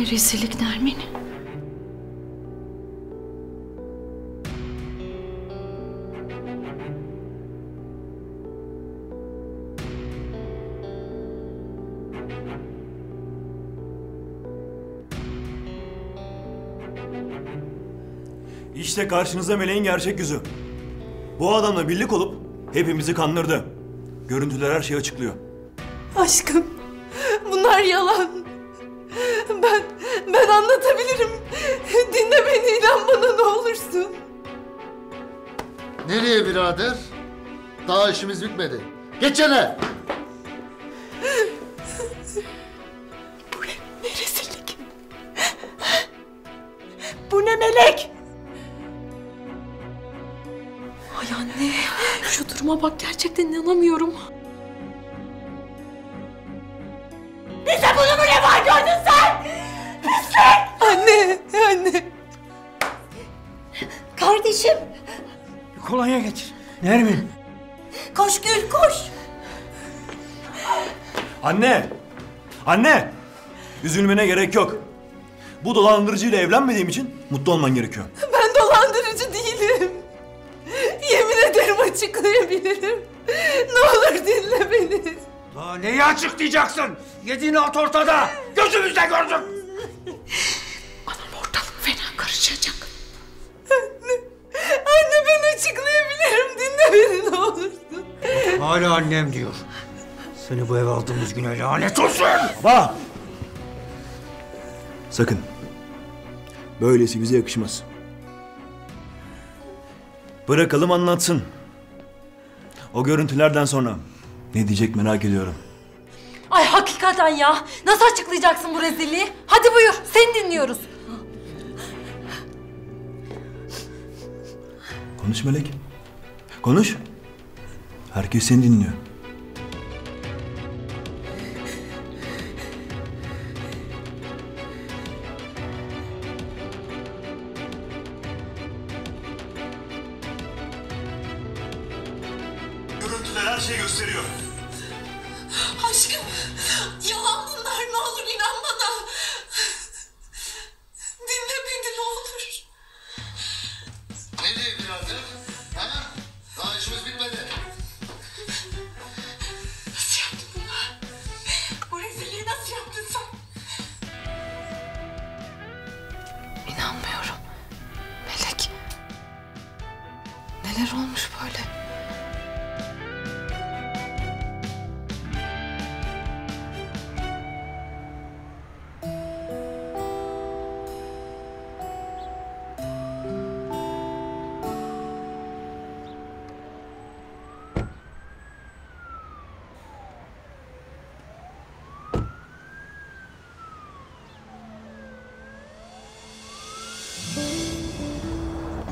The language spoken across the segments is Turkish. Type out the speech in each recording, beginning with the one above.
Ne rezillik Nermin? İşte karşınızda meleğin gerçek yüzü. Bu adamla birlik olup hepimizi kandırdı. Görüntüler her şeyi açıklıyor. Aşkım, Daha işimiz bitmedi. Geçene! Ne rezillik. Bu ne melek? Ay anne şu duruma bak gerçekten inanamıyorum. Bize bunu mu reva gördün sen? Pislik! Anne, anne. Kardeşim, Kolonya getir. Nermin. Üzülmene gerek yok. Bu dolandırıcıyla evlenmediğim için mutlu olman gerekiyor. Ben dolandırıcı değilim. Yemin ederim açıklayabilirim. Ne olur dinle beni. Daha neyi açıklayacaksın? Yediğin at ortada. Gözümüzde gördük. Anam ortalık fena karışacak. Anne ben açıklayabilirim. Dinle beni ne olursun. Hala annem diyor. Seni bu eve aldığımız güne lanet olsun. Baba! Sakın. Böylesi bize yakışmaz. Bırakalım anlatsın. O görüntülerden sonra ne diyecek merak ediyorum. Ay hakikaten ya. Nasıl açıklayacaksın bu rezilliği? Hadi buyur seni dinliyoruz. Konuş Melek. Konuş. Herkes seni dinliyor.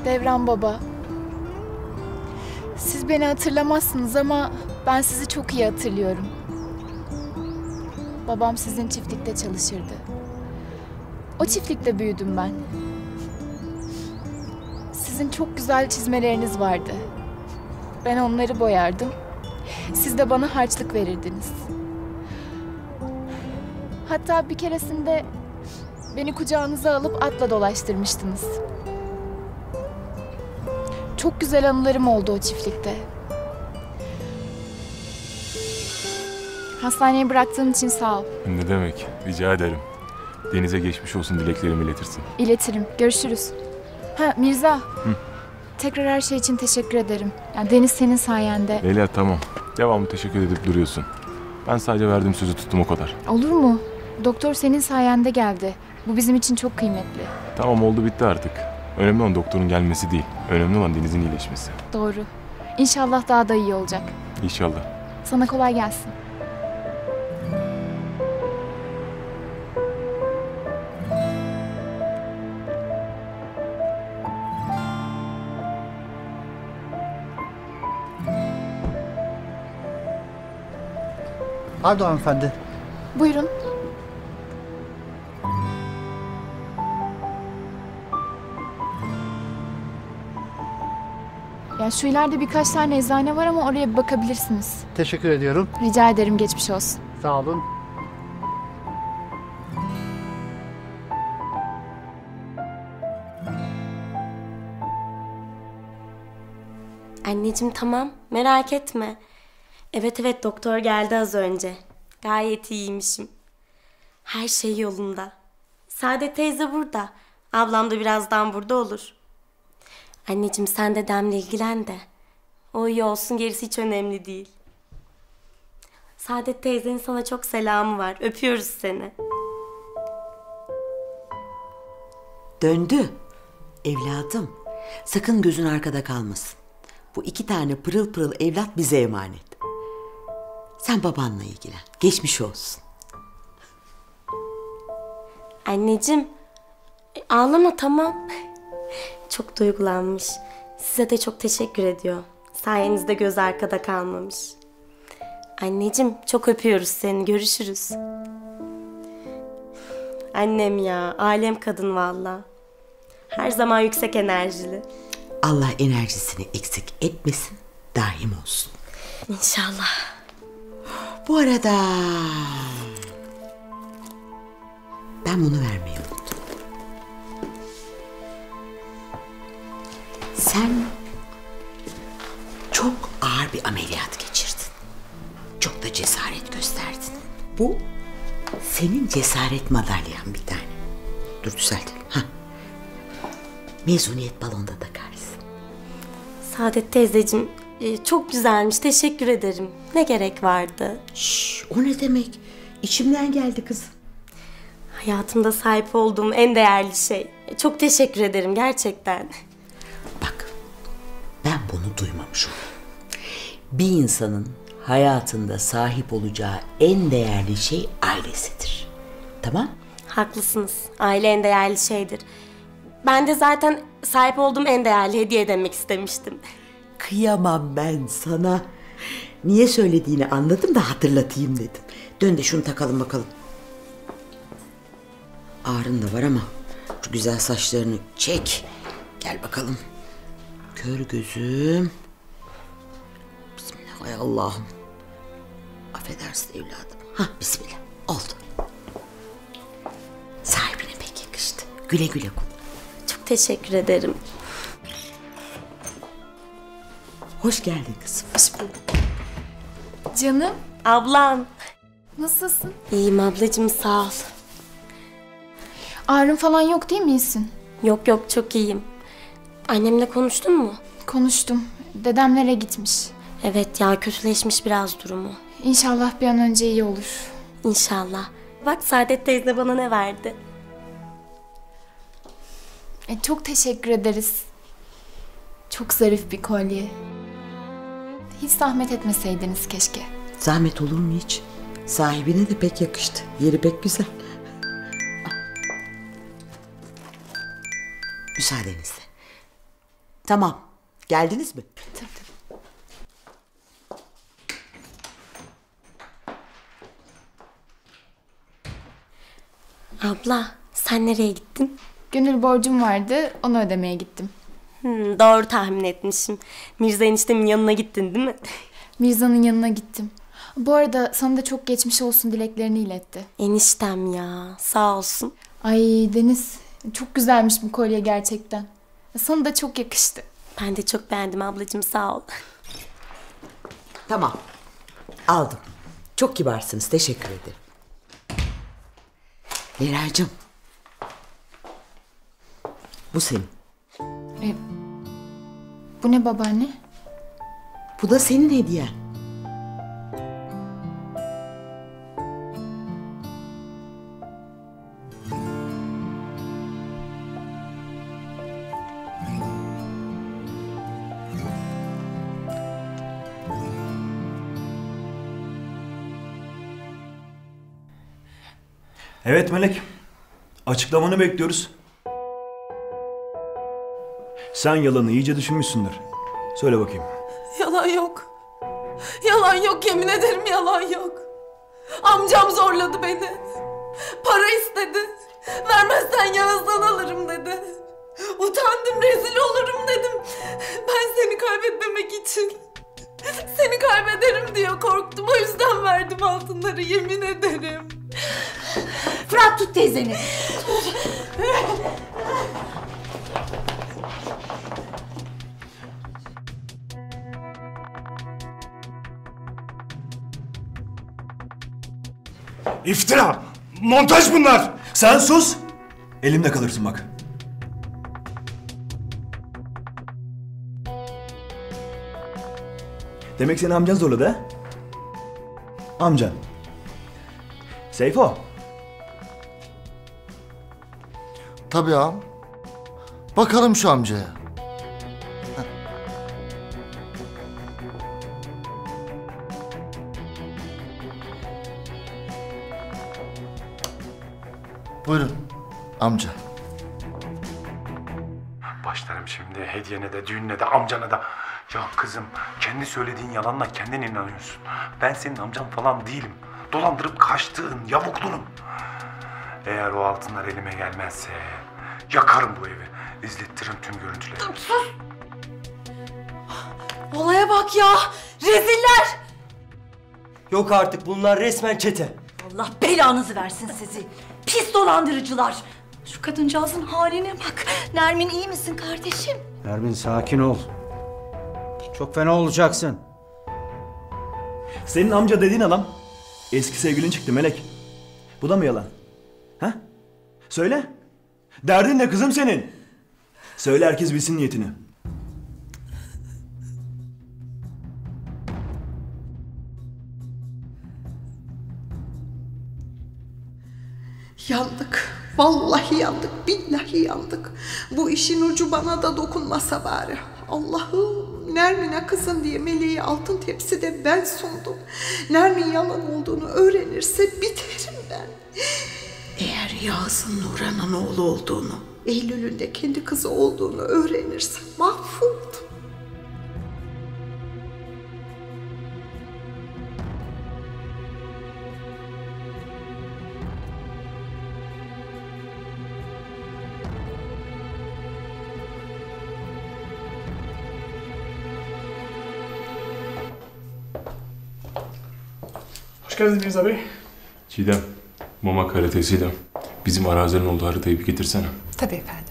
Devran baba. Siz beni hatırlamazsınız ama ben sizi çok iyi hatırlıyorum. Babam sizin çiftlikte çalışırdı. O çiftlikte büyüdüm ben. Sizin çok güzel çizmeleriniz vardı. Ben onları boyardım. Siz de bana harçlık verirdiniz. Hatta bir keresinde beni kucağınıza alıp atla dolaştırmıştınız. Çok güzel anılarım oldu o çiftlikte. Hastaneye bıraktığın için sağ ol. Ne demek? Rica ederim. Denize geçmiş olsun dileklerimi iletirsin. İletirim. Görüşürüz. Ha Mirza. Tekrar her şey için teşekkür ederim. Yani Deniz senin sayende. Leyla tamam. Devamlı teşekkür edip duruyorsun. Ben sadece verdiğim sözü tuttum o kadar. Olur mu? Doktor senin sayende geldi. Bu bizim için çok kıymetli. Tamam oldu bitti artık. Önemli olan doktorun gelmesi değil. Önemli olan Deniz'in iyileşmesi. Doğru. İnşallah daha da iyi olacak. İnşallah. Sana kolay gelsin. Pardon hanımefendi. Buyurun. Ee, şu ileride birkaç tane eczane var ama oraya bir bakabilirsiniz. Teşekkür ediyorum. Rica ederim geçmiş olsun. Sağ olun. Anneciğim tamam merak etme. Evet evet doktor geldi az önce. Gayet iyiymişim. Her şey yolunda. Saadet teyze burada. Ablam da birazdan burada olur. Anneciğim sen dedemle ilgilen de. O iyi olsun gerisi hiç önemli değil. Saadet teyzenin sana çok selamı var. Öpüyoruz seni. Döndü. Evladım, sakın gözün arkada kalmasın. Bu iki tane pırıl pırıl evlat bize emanet. Sen babanla ilgilen. Geçmiş olsun. Anneciğim e, ağlama tamam. Çok duygulanmış. Size de çok teşekkür ediyor. Sayenizde göz arkada kalmamış. Anneciğim çok öpüyoruz seni. Görüşürüz. Annem ya. Alem kadın valla. Her zaman yüksek enerjili. Allah enerjisini eksik etmesin, daim olsun. İnşallah. Bu arada... Ben bunu vermeyi Sen çok ağır bir ameliyat geçirdin. Çok da cesaret gösterdin. Bu senin cesaret madalyan bir tane. Dur düzeltelim. Ha. Mezuniyet balonda takarsın. Saadet teyzeciğim e, çok güzelmiş. Teşekkür ederim. Ne gerek vardı? Şş, o ne demek? İçimden geldi kızım. Hayatımda sahip olduğum en değerli şey. E, Çok teşekkür ederim gerçekten. Bunu duymamışım. Bir insanın hayatında sahip olacağı en değerli şey ailesidir. Tamam? Haklısınız. Aile en değerli şeydir. Ben de zaten sahip olduğum en değerli hediye demek istemiştim. Kıyamam ben sana. Niye söylediğini anladım da hatırlatayım dedim. Dön de şunu takalım bakalım. Ağrın da var ama şu güzel saçlarını çek. Gel bakalım. Kör gözüm. Bismillah. Hay Allah'ım. Affedersin evladım. Hah bismillah. Oldu. Sahibine pek yakıştı. Güle güle kullan. Çok teşekkür ederim. Hoş geldin kızım. Hoş Canım, Ablam. nasılsın? İyiyim ablacığım sağ ol. Ağrın falan yok değil mi iyisin? Yok yok çok iyiyim. Annemle konuştun mu? Konuştum. Dedemlere gitmiş. Evet ya kötüleşmiş biraz durumu. İnşallah bir an önce iyi olur. İnşallah. Bak Saadet teyze bana ne verdi? E, çok teşekkür ederiz. Çok zarif bir kolye. Hiç zahmet etmeseydiniz keşke. Zahmet olur mu hiç? Sahibine de pek yakıştı. Yeri pek güzel. Müsaadenizle. Tamam. Geldiniz mi? Abla sen nereye gittin? Gönül borcum vardı, onu ödemeye gittim. Hmm, doğru tahmin etmişim. Mirza eniştemin yanına gittin değil mi? Mirza'nın yanına gittim. Bu arada sana da çok geçmiş olsun dileklerini iletti. Eniştem ya sağ olsun. Ay Deniz, çok güzelmiş bu kolye gerçekten. Sana da çok yakıştı. Ben de çok beğendim ablacığım sağ ol. Tamam. Aldım. Çok kibarsınız. Teşekkür ederim. Meral'cığım. Bu senin. E, bu ne babaanne? Bu da senin hediyen. Evet Melek. Açıklamanı bekliyoruz. Sen yalanı iyice düşünmüşsündür. Söyle bakayım. Yalan yok. Yalan yok yemin ederim yalan yok. Amcam zorladı beni. Para istedi. Vermezsen Yağız'dan alırım dedi. Utandım rezil olurum dedim. Ben seni kaybetmemek için. Seni kaybederim diye korktum. O yüzden verdim altınları yemin ederim. Fırat tut teyzeni. İftira! Montaj bunlar! Sen sus! Elimde kalırsın bak. Demek seni amcan zorladı ha? Amcan. Seyfo. Tabii ağam. Bakalım şu amcaya. Buyurun amca. Başlarım şimdi hediyene de düğününe de amcana da. Ya kızım kendi söylediğin yalanla kendin inanıyorsun. Ben senin amcan falan değilim. Dolandırıp kaçtığın yavuklunum. Eğer o altınlar elime gelmezse yakarım bu evi. İzlettiririm tüm görüntüleri. Olaya bak ya. Reziller. Yok artık bunlar resmen çete. Allah belanızı versin sizi. Pis dolandırıcılar. Şu kadıncağızın haline bak. Nermin iyi misin kardeşim? Nermin sakin ol. Çok fena olacaksın. Senin amca dediğin adam eski sevgilin çıktı Melek. Bu da mı yalan? Ha? Söyle. Derdin ne kızım senin? Söyle herkes bilsin niyetini. Yandık. Vallahi yandık. Billahi yandık. Bu işin ucu bana da dokunmasa bari. Allah'ım Nermin'e kızın diye meleği altın tepside ben sundum. Nermin yalan olduğunu öğrenirse biterim ben. Eğer Yağız'ın Nuran'ın oğlu olduğunu, Eylül'ün de kendi kızı olduğunu öğrenirse mahvoldum. Geldiniz Mirza Bey. Çiğdem, mama karatesiyle bizim arazilerin olduğu haritayı bir getirsene. Tabii efendim.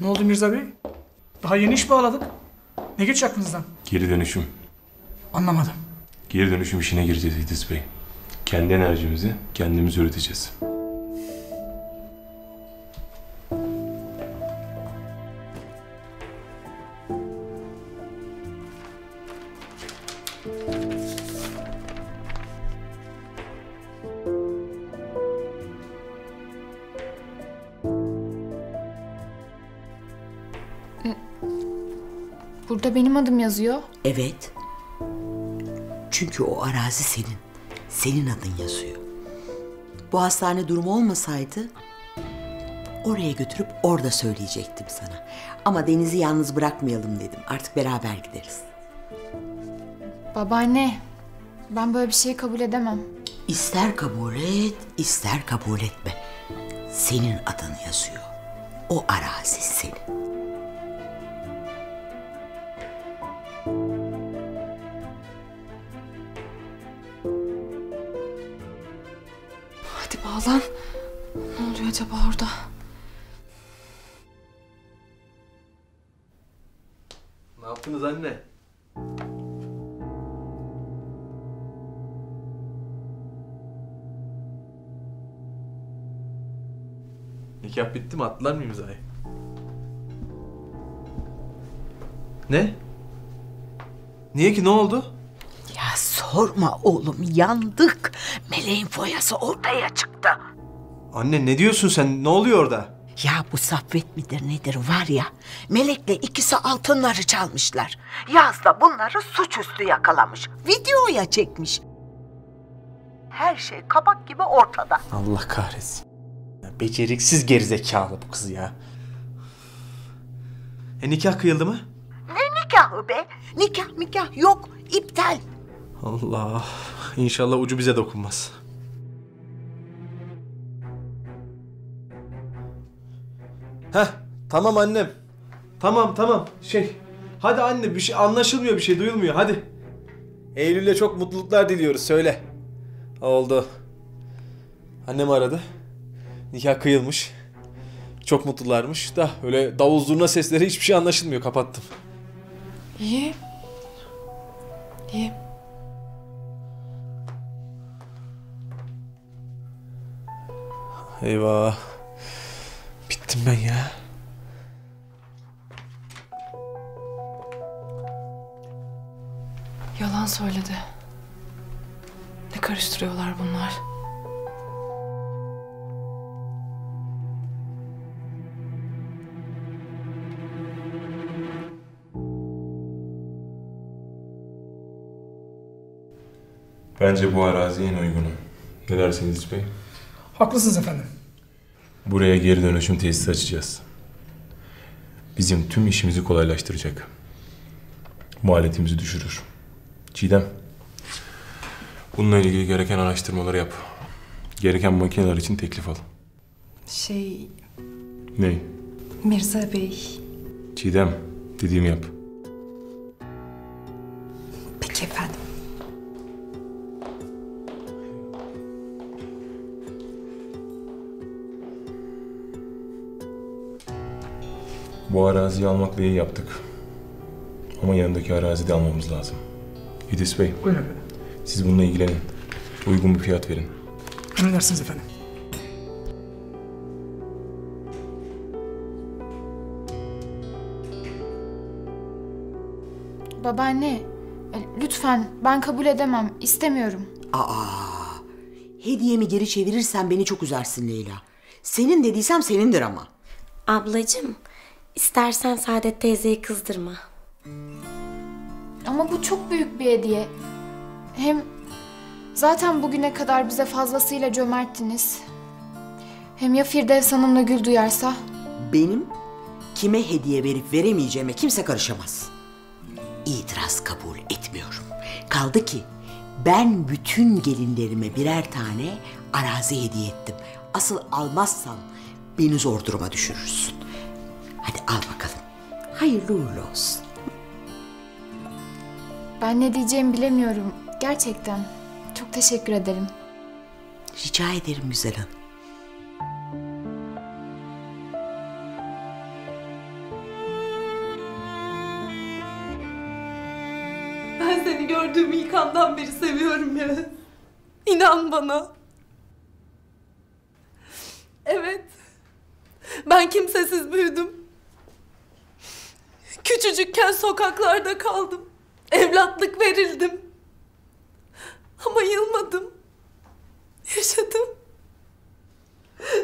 Ne oldu Mirza Bey? Daha yeni iş bağladık. Ne geç aklınızdan? Geri dönüşüm. Anlamadım. Geri dönüşüm işine gireceğiz İdris Bey. Kendi enerjimizi kendimiz üreteceğiz. Yazıyor. Evet. Çünkü o arazi senin. Senin adın yazıyor. Bu hastane durumu olmasaydı oraya götürüp orada söyleyecektim sana. Ama Deniz'i yalnız bırakmayalım dedim. Artık beraber gideriz. Babaanne, ben böyle bir şeyi kabul edemem. İster kabul et, ister kabul etme. Senin adın yazıyor. O arazi senin. Acaba orada? Ne yaptınız anne? Nikah bitti mi? Attılar mı imzayı? Ne? Niye ki? Ne oldu? Ya sorma oğlum yandık. Meleğin foyası ortaya çıktı. Anne ne diyorsun sen? Ne oluyor orada? Ya bu Saffet midir nedir var ya Melek'le ikisi altınları çalmışlar. Yaz da bunları suçüstü yakalamış. Videoya çekmiş. Her şey kabak gibi ortada. Allah kahretsin. Ya, beceriksiz gerizekalı bu kız ya. E nikah kıyıldı mı? Ne nikahı be? Nikah nikah yok. iptal. Allah. İnşallah ucu bize dokunmaz. Heh, tamam annem. Tamam tamam. Şey, hadi anne bir şey anlaşılmıyor bir şey duyulmuyor hadi. Eylül'e çok mutluluklar diliyoruz söyle. Oldu. Annem aradı. Nikah kıyılmış. Çok mutlularmış da öyle davul zurna sesleri hiçbir şey anlaşılmıyor kapattım. İyi. İyi. Eyvah. Bittim ben ya. Yalan söyledi. Ne karıştırıyorlar bunlar? Bence bu arazi en uygunu. Ne dersiniz Bey? Haklısınız efendim. Buraya geri dönüşüm tesisi açacağız. Bizim tüm işimizi kolaylaştıracak. Maliyetimizi düşürür. Çiğdem. Bununla ilgili gereken araştırmaları yap. Gereken makineler için teklif al. Şey, Ne? Mirza Bey. Çiğdem, dediğimi yap. Bu araziyi almakla iyi yaptık. Ama yanındaki arazi de almamız lazım. İdris Bey, Buyurun efendim. siz bununla ilgilenin. Uygun bir fiyat verin. Emredersiniz efendim. Babaanne, e, lütfen ben kabul edemem. istemiyorum. Aa, hediyemi geri çevirirsen beni çok üzersin Leyla. Senin dediysem senindir ama. Ablacığım, istersen Saadet teyzeyi kızdırma. Ama bu çok büyük bir hediye. Hem zaten bugüne kadar bize fazlasıyla cömerttiniz. Hem ya Firdevs Hanım'la Gül duyarsa? Benim kime hediye verip veremeyeceğime kimse karışamaz. İtiraz kabul etmiyorum. Kaldı ki ben bütün gelinlerime birer tane arazi hediye ettim. Asıl almazsan beni zor duruma düşürürsün. Hadi al bakalım. Hayırlı uğurlu olsun. Ben ne diyeceğimi bilemiyorum. Gerçekten. Çok teşekkür ederim. Rica ederim güzel hanım. Ben seni gördüğüm ilk andan beri seviyorum ya. İnan bana. Evet. Ben kimsesiz büyüdüm. Küçücükken sokaklarda kaldım. Evlatlık verildim. Ama yılmadım. Yaşadım.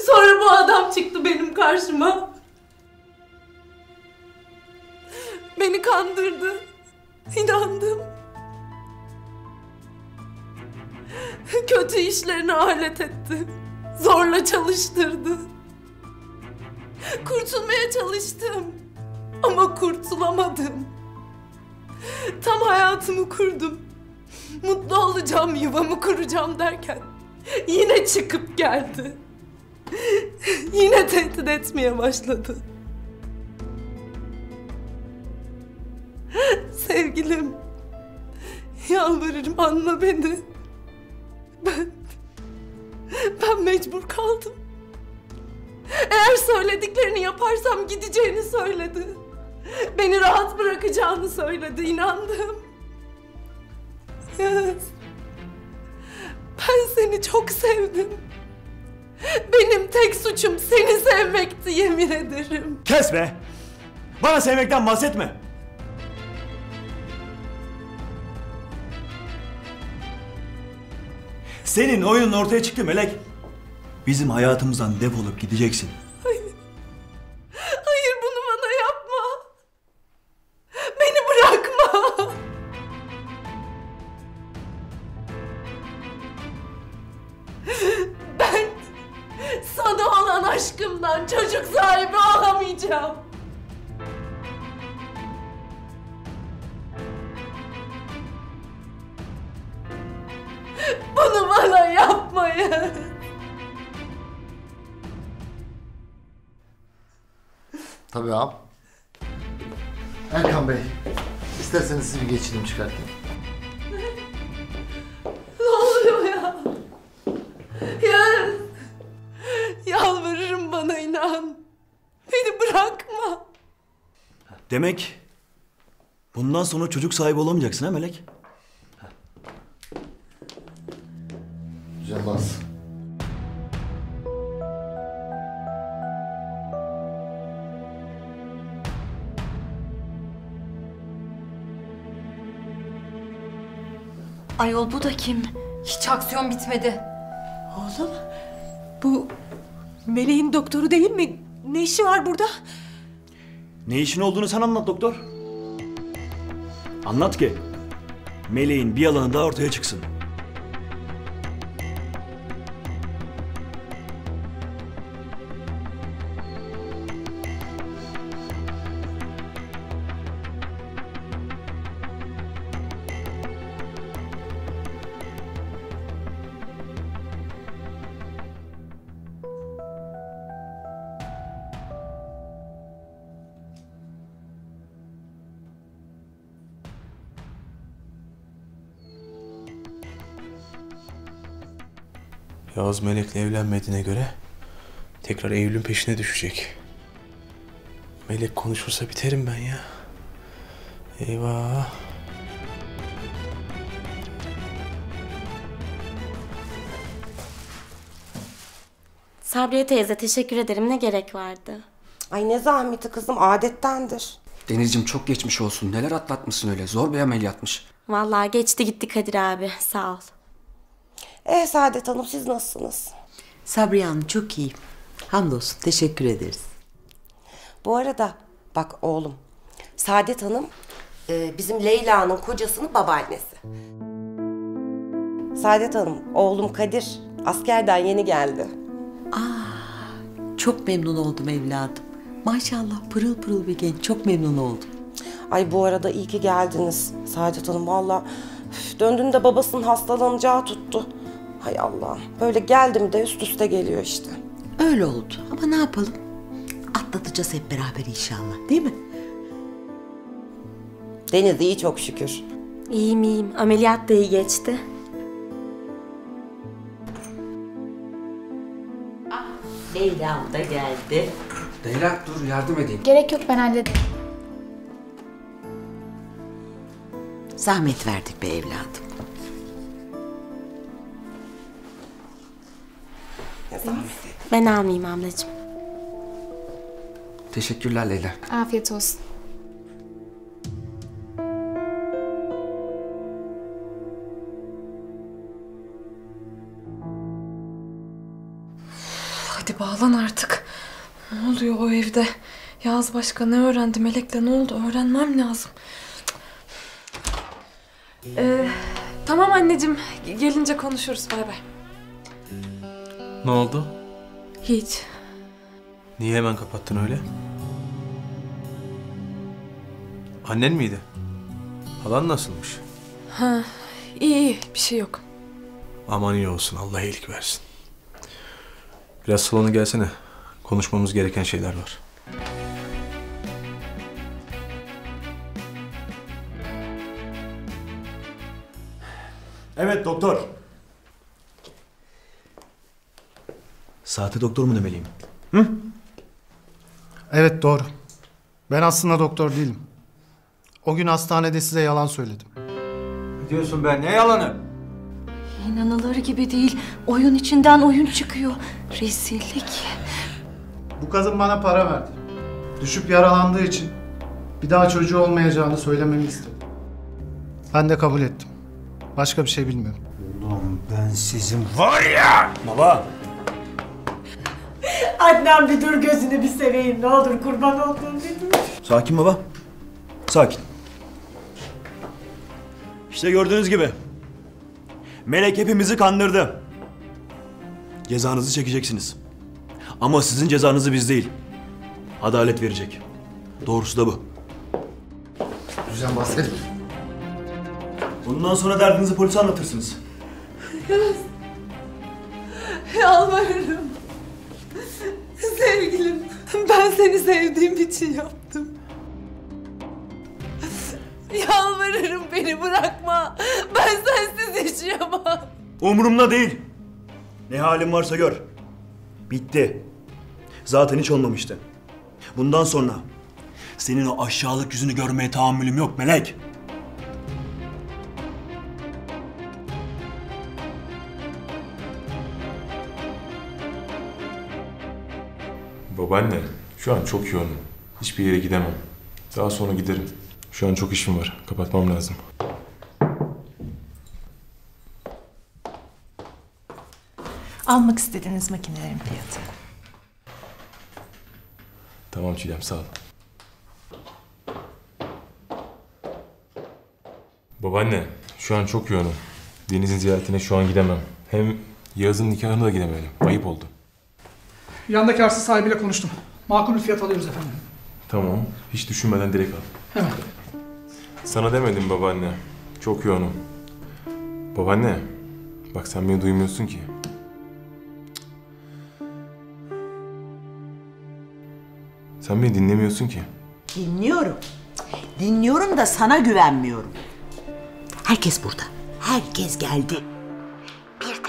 Sonra bu adam çıktı benim karşıma. Beni kandırdı. İnandım. Kötü işlerine alet etti. Zorla çalıştırdı. Kurtulmaya çalıştım. Ama kurtulamadım. Tam hayatımı kurdum. Mutlu olacağım, yuvamı kuracağım derken yine çıkıp geldi. Yine tehdit etmeye başladı. Sevgilim, yalvarırım anla beni. Ben, ben mecbur kaldım. Eğer söylediklerini yaparsam gideceğini söyledi. Beni rahat bırakacağını söyledi, inandım. Yaz. Ben seni çok sevdim. Benim tek suçum seni sevmekti yemin ederim. Kes be! Bana sevmekten bahsetme. Senin oyunun ortaya çıktı Melek. Bizim hayatımızdan defolup gideceksin. Geçireyim çıkartayım. Ne oluyor ya? Ya yalvarırım bana inan. Beni bırakma. Demek bundan sonra çocuk sahibi olamayacaksın ha Melek? Güzel Ayol bu da kim? Hiç aksiyon bitmedi. Oğlum bu Meleğin doktoru değil mi? Ne işi var burada? Ne işin olduğunu sen anlat doktor. Anlat ki meleğin bir yalanı daha ortaya çıksın. Yağız Melek'le evlenmediğine göre tekrar Eylül'ün peşine düşecek. Melek konuşursa biterim ben ya. Eyvah. Sabriye teyze teşekkür ederim ne gerek vardı? Ay ne zahmeti kızım adettendir. Denizciğim çok geçmiş olsun. Neler atlatmışsın öyle. Zor bir ameliyatmış. Vallahi geçti gitti Kadir abi sağ ol. E Saadet Hanım siz nasılsınız? Sabriye Hanım çok iyi. Hamdolsun teşekkür ederiz. Bu arada bak oğlum Saadet Hanım e, bizim Leyla'nın kocasının babaannesi. Saadet Hanım oğlum Kadir askerden yeni geldi. Çok memnun oldum evladım. Maşallah pırıl pırıl bir genç. Çok memnun oldum. Ay bu arada iyi ki geldiniz Saadet Hanım valla. Döndüğünde babasının hastalanacağı tuttu. Hay Allah'ım böyle geldim de üst üste geliyor işte. Öyle oldu ama ne yapalım? Atlatacağız hep beraber inşallah değil mi? Deniz iyi çok şükür. İyiyim iyiyim ameliyat da iyi geçti. Leyla'm da geldi. Leyla dur yardım edeyim. Gerek yok ben hallederim. Zahmet verdik be evladım. Ben almayayım ablacığım. Teşekkürler Leyla. Afiyet olsun. Hadi bağlan artık. Ne oluyor o evde? Yağız başka ne öğrendi? Melek'le ne oldu? Öğrenmem lazım. Ee, tamam anneciğim. Gelince konuşuruz. Bay bay. Ne oldu? Hiç. Niye hemen kapattın öyle? Annen miydi? Halan nasılmış? Ha, iyi iyi. Bir şey yok. Aman iyi olsun. Allah iyilik versin. Biraz salona gelsene. Konuşmamız gereken şeyler var. Evet doktor. Saate doktor mu demeliyim? Evet doğru. Ben aslında doktor değilim. O gün hastanede size yalan söyledim. Ne diyorsun ben? Ne yalanı? İnanılır gibi değil. Oyun içinden oyun çıkıyor. Rezillik. Bu kadın bana para verdi. Düşüp yaralandığı için bir daha çocuğu olmayacağını söylememi istedi. Ben de kabul ettim. Başka bir şey bilmiyorum. Ulan ben sizin var ya. Baba. Adnan bir dur gözünü bir seveyim ne olur kurban olduğum bir dur. Sakin baba. Sakin. İşte gördüğünüz gibi. Melek hepimizi kandırdı. Cezanızı çekeceksiniz. Ama sizin cezanızı biz değil. Adalet verecek. Doğrusu da bu. Düzen bahsedelim. Bundan sonra derdinizi polise anlatırsınız. Yalvarırım. Sevgilim ben seni sevdiğim için yaptım. Yalvarırım beni bırakma. Ben sensiz yaşayamam. Umurumda değil. Ne halin varsa gör. Bitti. Zaten hiç olmamıştı. Bundan sonra senin o aşağılık yüzünü görmeye tahammülüm yok Melek. Babaanne, şu an çok yoğunum. Hiçbir yere gidemem. Daha sonra giderim. Şu an çok işim var. Kapatmam lazım. Almak istediğiniz makinelerin fiyatı. Tamam Çiğdem sağ ol. Babaanne şu an çok yoğunum. Deniz'in ziyaretine şu an gidemem. Hem Yağız'ın nikahına da gidemeyelim. Ayıp oldu. Yandaki arsa sahibiyle konuştum. Makul bir fiyat alıyoruz efendim. Tamam. Hiç düşünmeden direkt al. Hemen. Sana demedim babaanne. Çok yoğunum. Babaanne. Bak sen beni duymuyorsun ki. Sen beni dinlemiyorsun ki. Dinliyorum. Dinliyorum da sana güvenmiyorum. Herkes burada. Herkes geldi. Bir tek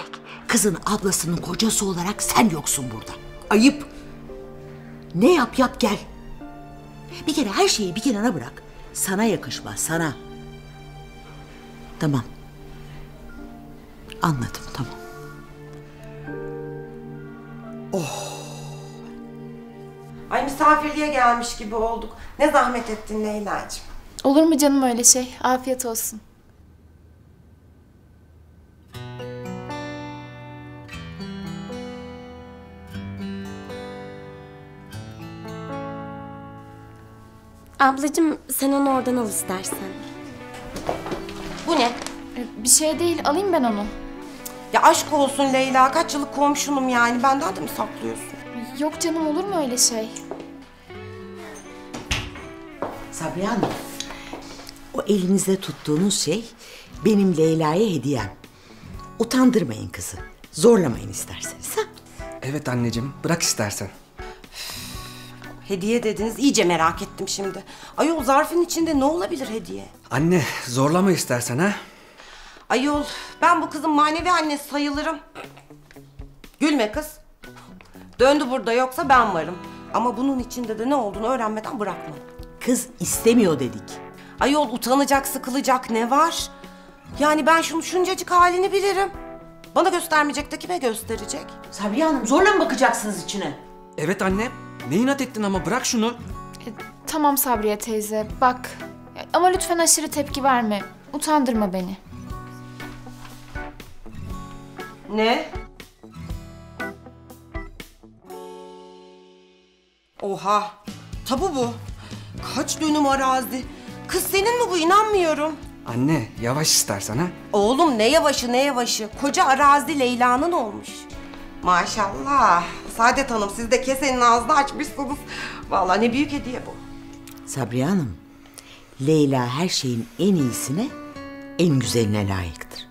kızın ablasının kocası olarak sen yoksun burada. Ayıp. Ne yap yap gel. Bir kere her şeyi bir kenara bırak. Sana yakışmaz sana. Tamam. Anladım tamam. Ay misafirliğe gelmiş gibi olduk. Ne zahmet ettin Leyla'cığım. Olur mu canım öyle şey? Afiyet olsun. Ablacığım sen onu oradan al istersen. Bu ne? Bir şey değil, alayım ben onu. Ya aşk olsun Leyla. Kaç yıllık komşunum yani. Benden de mi saklıyorsun? Yok canım olur mu öyle şey? Sabriye Hanım, o elinizde tuttuğunuz şey benim Leyla'ya hediyem. Utandırmayın kızı. Zorlamayın isterseniz. Ha? Evet anneciğim bırak istersen. Hediye dediniz. iyice merak ettim şimdi. Ayol zarfın içinde ne olabilir hediye? Anne zorlama istersen ha. Ayol ben bu kızın manevi annesi sayılırım. Gülme kız. Döndü burada yoksa ben varım. Ama bunun içinde de ne olduğunu öğrenmeden bırakmam. Kız istemiyor dedik. Ayol utanacak, sıkılacak ne var? Yani ben şunun şuncacık halini bilirim. Bana göstermeyecek de kime gösterecek? Sabriye Hanım zorla mı bakacaksınız içine? Evet anne. Ne inat ettin ama bırak şunu. Tamam Sabriye teyze, bak. Ya, Ama lütfen aşırı tepki verme. Utandırma beni. Ne? Oha. Tabu bu. Kaç dönüm arazi. Kız senin mi bu inanmıyorum. Anne yavaş istersen ha. Oğlum ne yavaşı ne yavaşı. Koca arazi Leyla'nın olmuş. Maşallah. Saadet Hanım siz de kesenin ağzını açmışsınız. Vallahi ne büyük hediye bu. Sabriye Hanım, Leyla her şeyin en iyisine, en güzeline layıktır.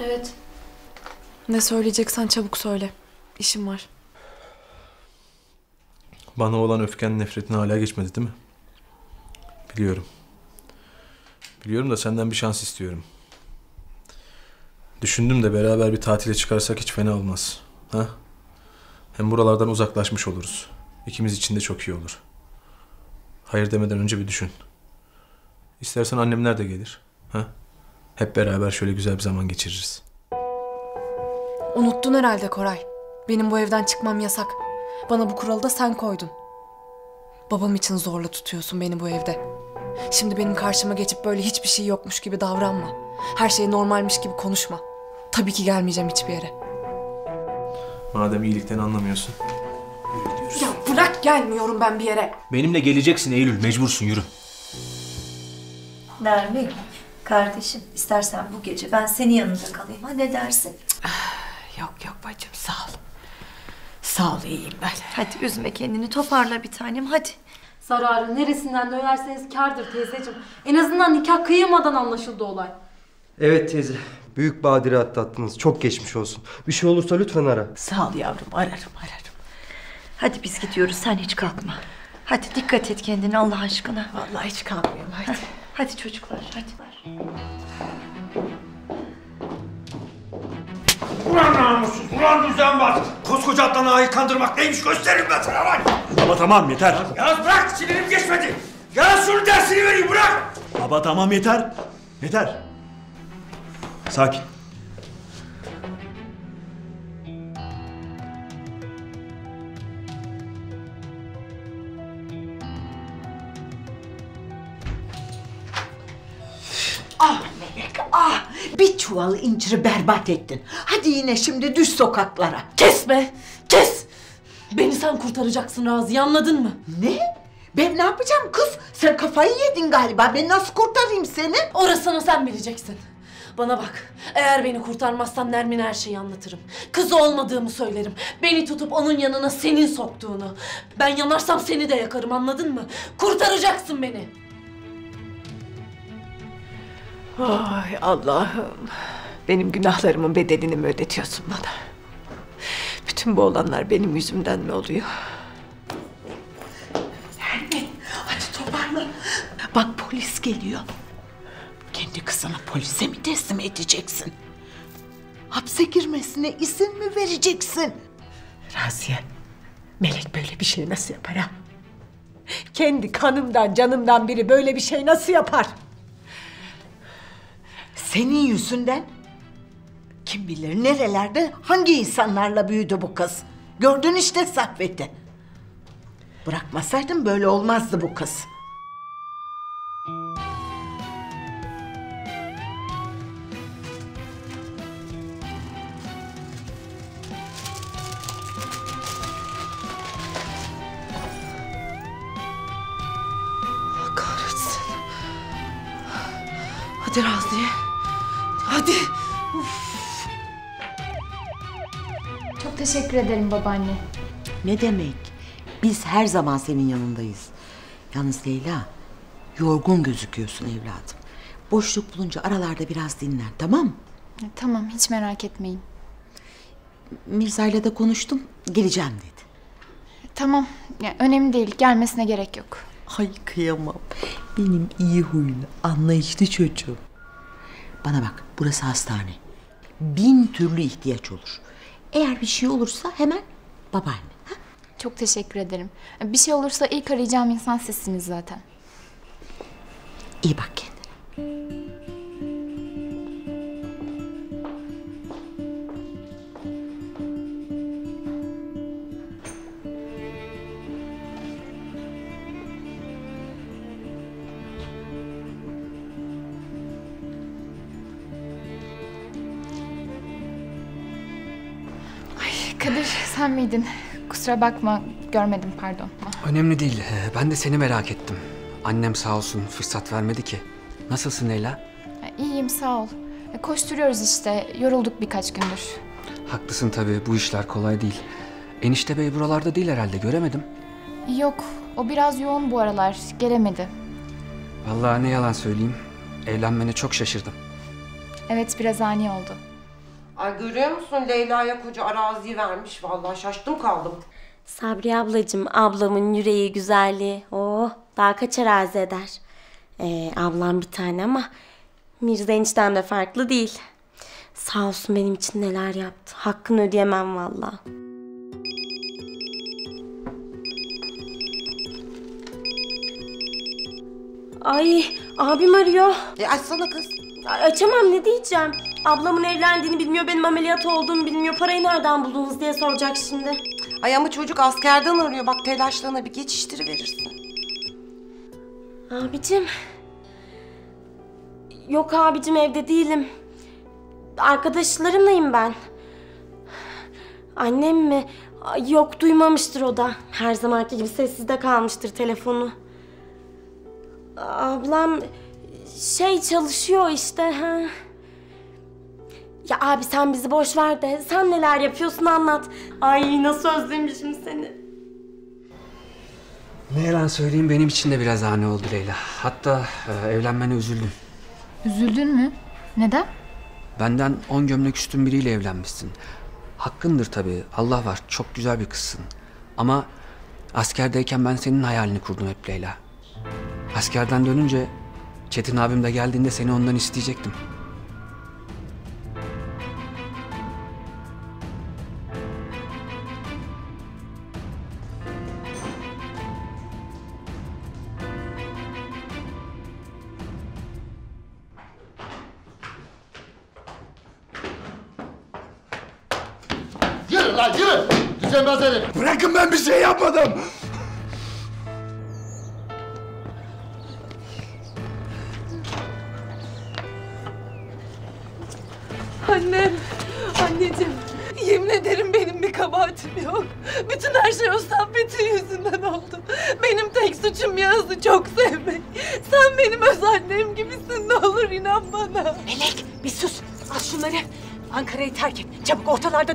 Evet. Ne söyleyeceksen çabuk söyle. İşim var. Bana olan öfken nefretin hala geçmedi değil mi? Biliyorum. Biliyorum da senden bir şans istiyorum. Düşündüm de beraber bir tatile çıkarsak hiç fena olmaz. Ha? Hem buralardan uzaklaşmış oluruz. İkimiz için de çok iyi olur. Hayır demeden önce bir düşün. İstersen annemler de gelir. Ha? Hep beraber şöyle güzel bir zaman geçiririz. Unuttun herhalde Koray. Benim bu evden çıkmam yasak. Bana bu kuralı da sen koydun. Babam için zorla tutuyorsun beni bu evde. Şimdi benim karşıma geçip böyle hiçbir şey yokmuş gibi davranma. Her şey normalmiş gibi konuşma. Tabii ki gelmeyeceğim hiçbir yere. Madem iyilikten anlamıyorsun. Ya bırak gelmiyorum ben bir yere. Benimle geleceksin Eylül. Mecbursun yürü. Nermin, kardeşim istersen bu gece ben senin yanında kalayım. Ha ne dersin? Yok yok bacım sağ ol. Sağ ol iyiyim ben. Hadi üzme kendini toparla bir tanem hadi. Zararı neresinden dönerseniz kârdır teyzeciğim. En azından nikah kıyılmadan anlaşıldı olay. Evet teyze. Büyük badire atlattınız. Çok geçmiş olsun. Bir şey olursa lütfen ara. Sağ ol yavrum ararım ararım. Hadi biz gidiyoruz sen hiç kalkma. Hadi dikkat et kendine Allah aşkına. Vallahi hiç kalkmıyorum hadi. Hadi çocuklar hadi. Ulan namussuz, ulan düzenbaz. Koskoca attan ağayı kandırmak neymiş gösteririm ben sana bak. Baba tamam yeter. Yaz bırak, sinirim geçmedi. Yaz şunu dersini vereyim, bırak. Baba tamam yeter. Yeter. Sakin. Ah Melek, ah! Bir çuval inciri berbat ettin. Hadi yine şimdi düş sokaklara. Kesme! Kes! Beni sen kurtaracaksın Raziye anladın mı? Ne? Ben ne yapacağım kız? Sen kafayı yedin galiba. Ben nasıl kurtarayım seni? Orasını sen bileceksin. Bana bak. Eğer beni kurtarmazsan Nermin'e her şeyi anlatırım. Kızı olmadığımı söylerim. Beni tutup onun yanına senin soktuğunu. Ben yanarsam seni de yakarım anladın mı? Kurtaracaksın beni. Ay Allah'ım. Benim günahlarımın bedelini mi ödetiyorsun bana? Bütün bu olanlar benim yüzümden mi oluyor? Nermin hadi toparlan. Bak polis geliyor. Kendi kızını polise mi teslim edeceksin? Hapse girmesine izin mi vereceksin? Raziye, Melek böyle bir şey nasıl yapar ha? Kendi kanımdan canımdan biri böyle bir şey nasıl yapar? Senin yüzünden kim bilir nerelerde hangi insanlarla büyüdü bu kız. Gördün işte Saffet'i. Bırakmasaydın böyle olmazdı bu kız. Teşekkür ederim babaanne. Ne demek? Biz her zaman senin yanındayız. Yalnız Leyla, yorgun gözüküyorsun evladım. Boşluk bulunca aralarda biraz dinlen, tamam mı? Tamam hiç merak etmeyin. Mirza'yla da konuştum, geleceğim dedi. Tamam ya, önemli değil gelmesine gerek yok. Ay kıyamam. Benim iyi huylu, anlayışlı çocuğum. Bana bak, burası hastane. Bin türlü ihtiyaç olur. Eğer bir şey olursa hemen babaanne. Çok teşekkür ederim. Bir şey olursa ilk arayacağım insan sizsiniz zaten. İyi bak kendine. Sen miydin? Kusura bakma görmedim pardon. Önemli değil. Ee, Ben de seni merak ettim. Annem sağ olsun fırsat vermedi ki. Nasılsın Leyla? İyiyim sağ ol. Koşturuyoruz işte yorulduk birkaç gündür. Haklısın tabii bu işler kolay değil. Enişte bey buralarda değil herhalde göremedim. Yok o biraz yoğun bu aralar gelemedi. Vallahi ne yalan söyleyeyim. Evlenmene çok şaşırdım. Evet biraz ani oldu. Ay görüyor musun Leyla'ya koca araziyi vermiş. Vallahi şaştım kaldım. Sabri ablacığım, ablamın yüreği güzelliği. Oh, daha kaç arazi eder. Ee, ablam bir tane ama Mirza eniştem de farklı değil. Sağ olsun benim için neler yaptı. Hakkını ödeyemem valla. Ay abim arıyor. E açsana kız. Ay, açamam ne diyeceğim. Ablamın evlendiğini bilmiyor, benim ameliyat olduğumu bilmiyor. Parayı nereden buldunuz diye soracak şimdi. Ay ama çocuk askerden arıyor. Bak telaşlarına bir geçiştiriverirsin. Abicim. Yok abicim evde değilim. Arkadaşlarımlayım ben. Annem mi? Ay, Yok duymamıştır o da. Her zamanki gibi sessizde kalmıştır telefonu. Ablam şey çalışıyor işte. Ha. Ya abi sen bizi boş ver de sen neler yapıyorsun anlat. Ay nasıl özlemişim seni. Ne yalan söyleyeyim benim için de biraz ani oldu Leyla. Hatta e, evlenmene üzüldüm. Üzüldün mü? Neden? Benden on gömlek üstün biriyle evlenmişsin. Hakkındır tabii. Allah var. Çok güzel bir kızsın. Ama askerdeyken ben senin hayalini kurdum hep Leyla. Askerden dönünce Çetin abim de geldiğinde seni ondan isteyecektim.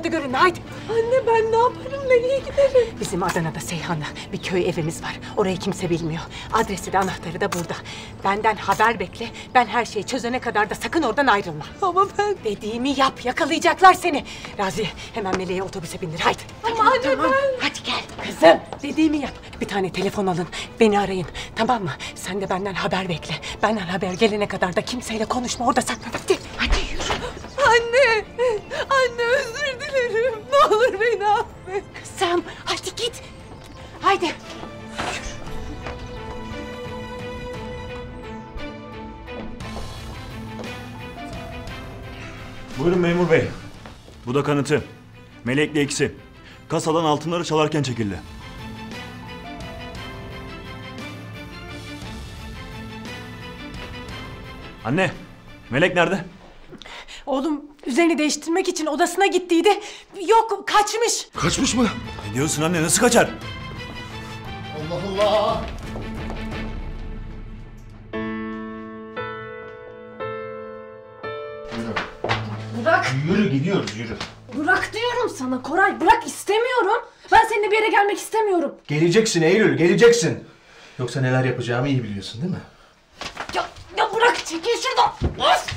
Da görünme haydi. Anne ben ne yaparım nereye giderim? Bizim Adana'da Seyhan'da bir köy evimiz var. Orayı kimse bilmiyor. Adresi de anahtarı da burada. Benden haber bekle. Ben her şeyi çözene kadar da sakın oradan ayrılma. Ama ben... Dediğimi yap. Yakalayacaklar seni. Raziye hemen Meleğe otobüse bindir. Haydi. Ama anne tamam. ben... Hadi gel. Kızım dediğimi yap. Bir tane telefon alın. Beni arayın. Tamam mı? Sen de benden haber bekle. Benden haber gelene kadar da kimseyle konuşma. Orada saklan. Hadi. Hadi yürü. Anne, anne özür dilerim. Ne olur beni affet. Kızım hadi git. Haydi. Buyurun memur bey. Bu da kanıtı. Melekli eksi. Kasadan altınları çalarken çekildi. Anne, Melek nerede? Oğlum üzerini değiştirmek için odasına gittiydi. Yok kaçmış. Kaçmış mı? Ne diyorsun anne, nasıl kaçar? Allah Allah. Bırak. Yürü gidiyoruz yürü. Bırak diyorum sana Koray. Bırak istemiyorum. Ben seninle bir yere gelmek istemiyorum. Geleceksin Eylül geleceksin. Yoksa neler yapacağımı iyi biliyorsun değil mi? Ya, ya bırak çekil şuradan. Of!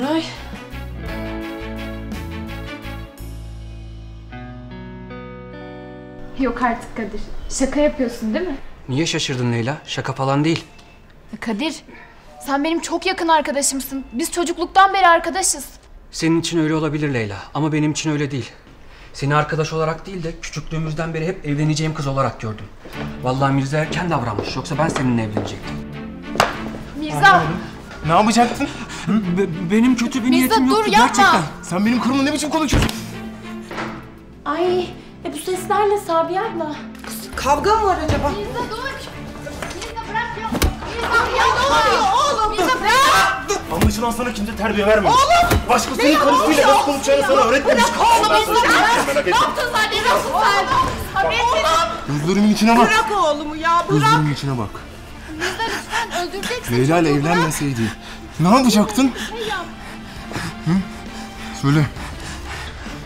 Koray. Yok artık Kadir. Şaka yapıyorsun değil mi? Niye şaşırdın Leyla? Şaka falan değil. Kadir, sen benim çok yakın arkadaşımsın. Biz çocukluktan beri arkadaşız. Senin için öyle olabilir Leyla ama benim için öyle değil. Seni arkadaş olarak değil de küçüklüğümüzden beri hep evleneceğim kız olarak gördüm. Vallahi Mirza erken davranmış yoksa ben seninle evlenecektim. Mirza! Ne yapacaktın? Benim kötü bir Mirza, niyetim dur, yoktu yapma. gerçekten. Sen benim karımla ne biçim konuşuyorsun? Ay e bu sesler ne Sabiha abla? Kavga mı var acaba? Mirza dur! Mirza bırak ya! Ya ne oluyor oğlum? Mirza bırak! Anlaşılan sana kimse terbiye vermiyor. Oğlum! Başkasının Ne karısıyla nasıl konuşacağını sana öğretmemiş. Bırak oğlum Mirza bırak! Ne yaptın zannediyorsun sen? Oğlum! Gözlerimin içine bak. Bırak oğlumu ya bırak! Gözlerimin içine bak. Mirza lütfen öldüreceksin. Leyla ile evlenmeseydi ne yapacaktın? Yap. Hı? Söyle.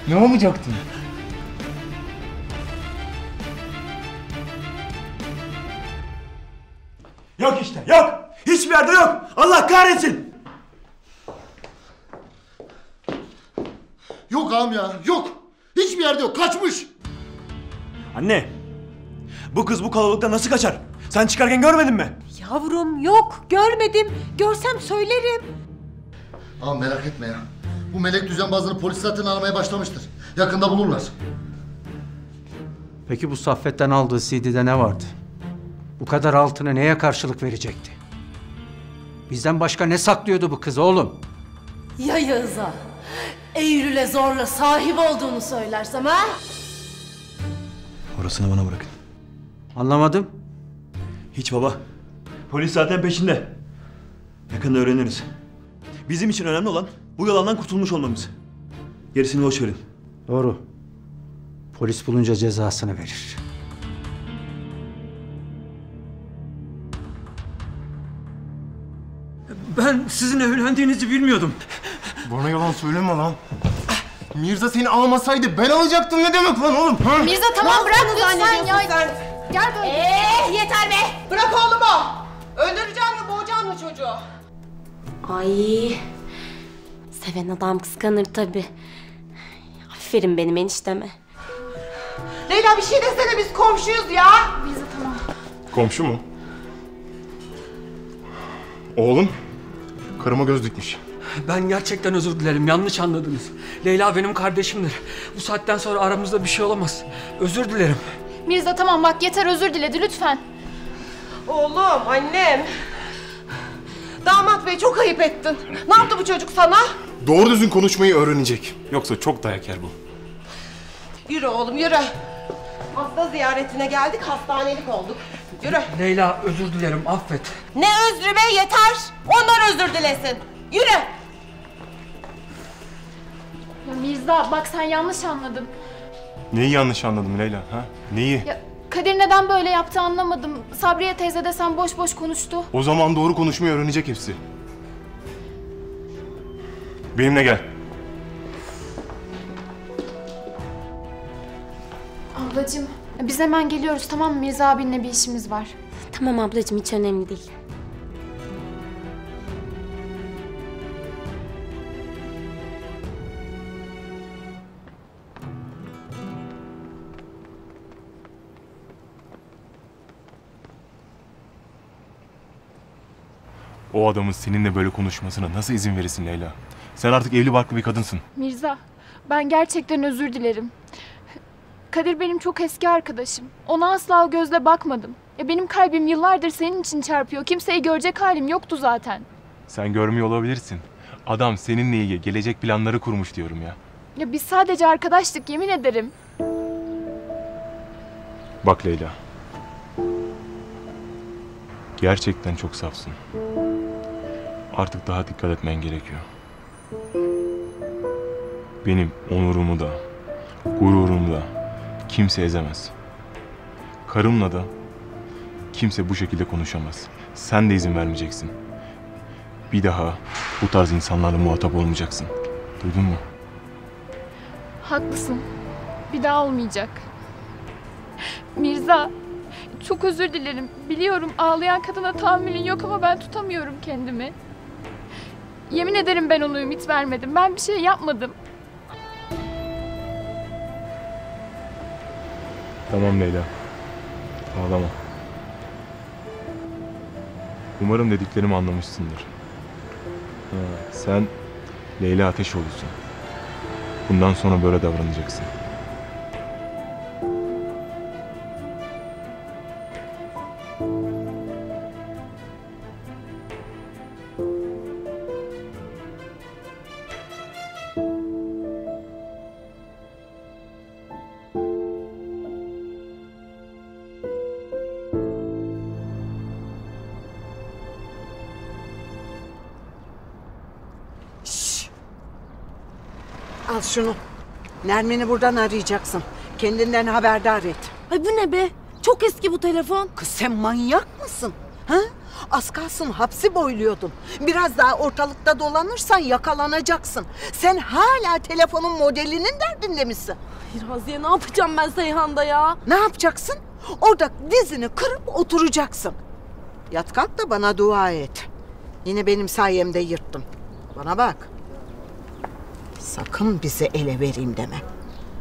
Ne yapacaktın? Yok işte, yok! Hiçbir yerde yok! Allah kahretsin! Yok ağam ya yok. Hiçbir yerde yok kaçmış. Anne, bu kız bu kalabalıkta nasıl kaçar? Sen çıkarken görmedin mi? Yavrum yok görmedim. Görsem söylerim. Ağam merak etme ya. Bu melek düzenbazını polis zaten aramaya başlamıştır. Yakında bulurlar. Peki bu Saffet'ten aldığı CD'de ne vardı? Bu kadar altına neye karşılık verecekti? Bizden başka ne saklıyordu bu kız oğlum? Ya Yağız'a? Eylül'e zorla sahip olduğunu söylersem ha? Orasını bana bırakın. Anlamadım. Hiç baba. Polis zaten peşinde. Yakında öğreniriz. Bizim için önemli olan bu yalandan kurtulmuş olmamız. Gerisini boş verin. Doğru. Polis bulunca cezasını verir. Ben sizin evlendiğinizi bilmiyordum. Bana yalan söyleme lan. Mirza seni almasaydı ben alacaktım ne demek lan oğlum? Ha? Mirza tamam bırak lütfen ya. sen? Gel böyle. Eee yeter be! Bırak oğlumu! Öldüreceğim ve boğacağım o çocuğu. Ay. Seven adam kıskanır tabi. Aferin benim enişteme. Leyla bir şey desene biz komşuyuz ya. Mirza tamam. Komşu mu? Oğlum karıma göz dikmiş. Ben gerçekten özür dilerim. Yanlış anladınız. Leyla benim kardeşimdir. Bu saatten sonra aramızda bir şey olamaz. Özür dilerim. Mirza tamam bak yeter özür diledi lütfen. Oğlum annem. Damat bey çok ayıp ettin. Ne yaptı bu çocuk sana? Doğru düzgün konuşmayı öğrenecek. Yoksa çok dayak yer bu. Yürü oğlum yürü. Hasta ziyaretine geldik hastanelik olduk. Yürü. Leyla özür dilerim affet. Ne özrü be yeter. Onlar özür dilesin. Yürü. Ya Mirza bak sen yanlış anladın. Neyi yanlış anladım Leyla? Ha? Neyi? Ya Kadir neden böyle yaptı anlamadım. Sabriye teyze de sen boş boş konuştu. O zaman doğru konuşmayı öğrenecek hepsi. Benimle gel. Ablacığım biz hemen geliyoruz tamam mı? Mirza abinle bir işimiz var. Tamam ablacığım hiç önemli değil. O adamın seninle böyle konuşmasına nasıl izin verirsin Leyla? Sen artık evli barklı bir kadınsın. Mirza ben gerçekten özür dilerim. Kadir benim çok eski arkadaşım. Ona asla o gözle bakmadım. Ya benim kalbim yıllardır senin için çarpıyor. Kimseyi görecek halim yoktu zaten. Sen görmüyor olabilirsin. Adam seninle ilgili gelecek planları kurmuş diyorum ya. Ya biz sadece arkadaştık yemin ederim. Bak Leyla. Gerçekten çok safsın. Artık daha dikkat etmen gerekiyor. Benim onurumu da, gururumu da kimse ezemez. Karımla da kimse bu şekilde konuşamaz. Sen de izin vermeyeceksin. Bir daha bu tarz insanlarla muhatap olmayacaksın. Duydun mu? Haklısın. Bir daha olmayacak. Mirza, çok özür dilerim. Biliyorum ağlayan kadına tahammülün yok ama ben tutamıyorum kendimi. Yemin ederim ben ona ümit vermedim. Ben bir şey yapmadım. Tamam Leyla. Ağlama. Umarım dediklerimi anlamışsındır. Ha, sen Leyla Ateşoğlu'sun. Bundan sonra böyle davranacaksın. Şunu. Nermin'i buradan arayacaksın. Kendinden haberdar et. Ay bu ne be? Çok eski bu telefon. Kız sen manyak mısın? Ha? Az kalsın hapsi boyluyordun. Biraz daha ortalıkta dolanırsan yakalanacaksın. Sen hala telefonun modelinin derdinde misin? Ay Raziye ne yapacağım ben Seyhan'da ya? Ne yapacaksın? Orada dizini kırıp oturacaksın. Yat kalk da bana dua et. Yine benim sayemde yırttın. Bana bak. Sakın bizi ele vereyim deme.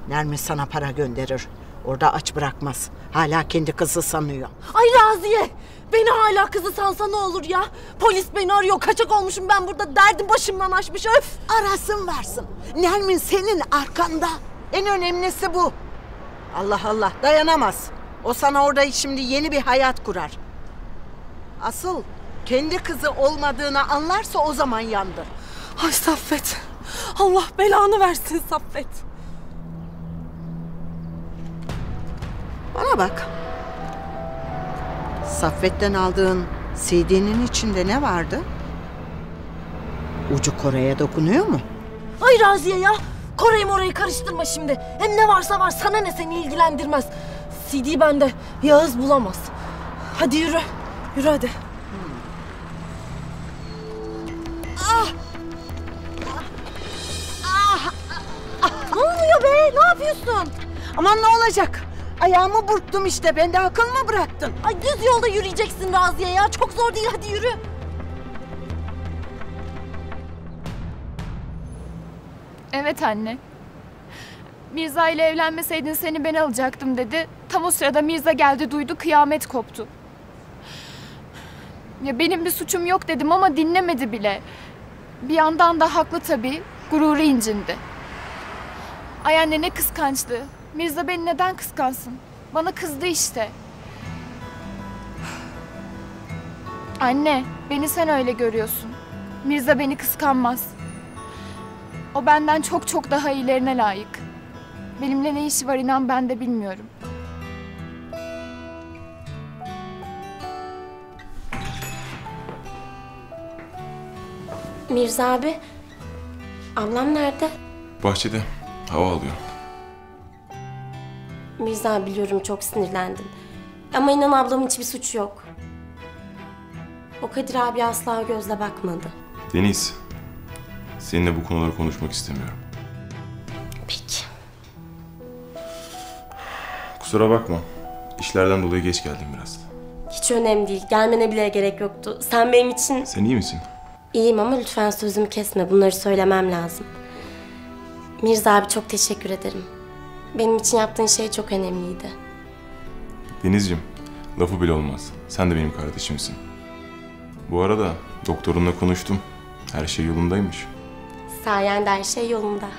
Nermin sana para gönderir. Orada aç bırakmaz. Hala kendi kızı sanıyor. Ay Raziye! Beni hala kızı sansa ne olur ya? Polis beni arıyor. Kaçak olmuşum ben burada. Derdim başımdan aşmış. Öf! Arasın varsın. Nermin senin arkanda. En önemlisi bu. Allah Allah dayanamaz. O sana orada şimdi yeni bir hayat kurar. Asıl kendi kızı olmadığını anlarsa o zaman yandı. Ay Saffet. Allah belanı versin Saffet. Bana bak. Saffet'ten aldığın CD'nin içinde ne vardı? Ucu Kore'ye dokunuyor mu? Ay Raziye ya. Kore'yi morayı karıştırma şimdi. Hem ne varsa var sana ne seni ilgilendirmez. CD bende. Yağız bulamaz. Hadi yürü. Yürü hadi. Yapıyorsun? Aman ne olacak? Ayağımı burktum işte. Ben de akıl mı bıraktın? Ay düz yolda yürüyeceksin Raziye ya. Çok zor değil hadi yürü. Evet anne. Mirza ile evlenmeseydin seni ben alacaktım dedi. Tam o sırada Mirza geldi duydu kıyamet koptu. Ya benim bir suçum yok dedim ama dinlemedi bile. Bir yandan da haklı tabii. Gururu incindi. Ay anne ne kıskançlığı. Mirza beni neden kıskansın? Bana kızdı işte. Anne, beni sen öyle görüyorsun. Mirza beni kıskanmaz. O benden çok çok daha iyilerine layık. Benimle ne işi var inan ben de bilmiyorum. Mirza abi, ablam nerede? Bahçede hava alıyor. Mirza biliyorum çok sinirlendin. Ama inan ablamın hiçbir suçu yok. O Kadir abi asla gözle bakmadı. Deniz, seninle bu konuları konuşmak istemiyorum. Peki. Kusura bakma. İşlerden dolayı geç geldim biraz. Hiç önemli değil. Gelmene bile gerek yoktu. Sen benim için Sen iyi misin? iyiyim ama lütfen sözümü kesme. Bunları söylemem lazım. Mirza abi çok teşekkür ederim. Benim için yaptığın şey çok önemliydi. Denizciğim, lafı bile olmaz. Sen de benim kardeşimsin. Bu arada doktorunla konuştum. Her şey yolundaymış. Sayende her şey yolunda.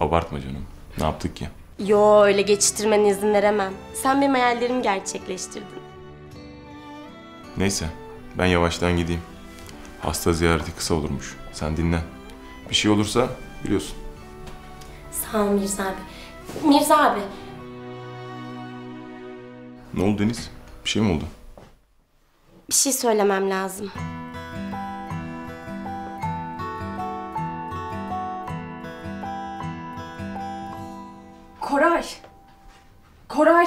Abartma canım. Ne yaptık ki? Yo öyle geçiştirmene izin veremem. Sen benim hayallerimi gerçekleştirdin. Neyse, ben yavaştan gideyim. Hasta ziyareti kısa olurmuş. Sen dinlen. Bir şey olursa biliyorsun. Sağ ol Mirza abi. Mirza abi. Ne oldu Deniz? Bir şey mi oldu? Bir şey söylemem lazım. Koray. Koray.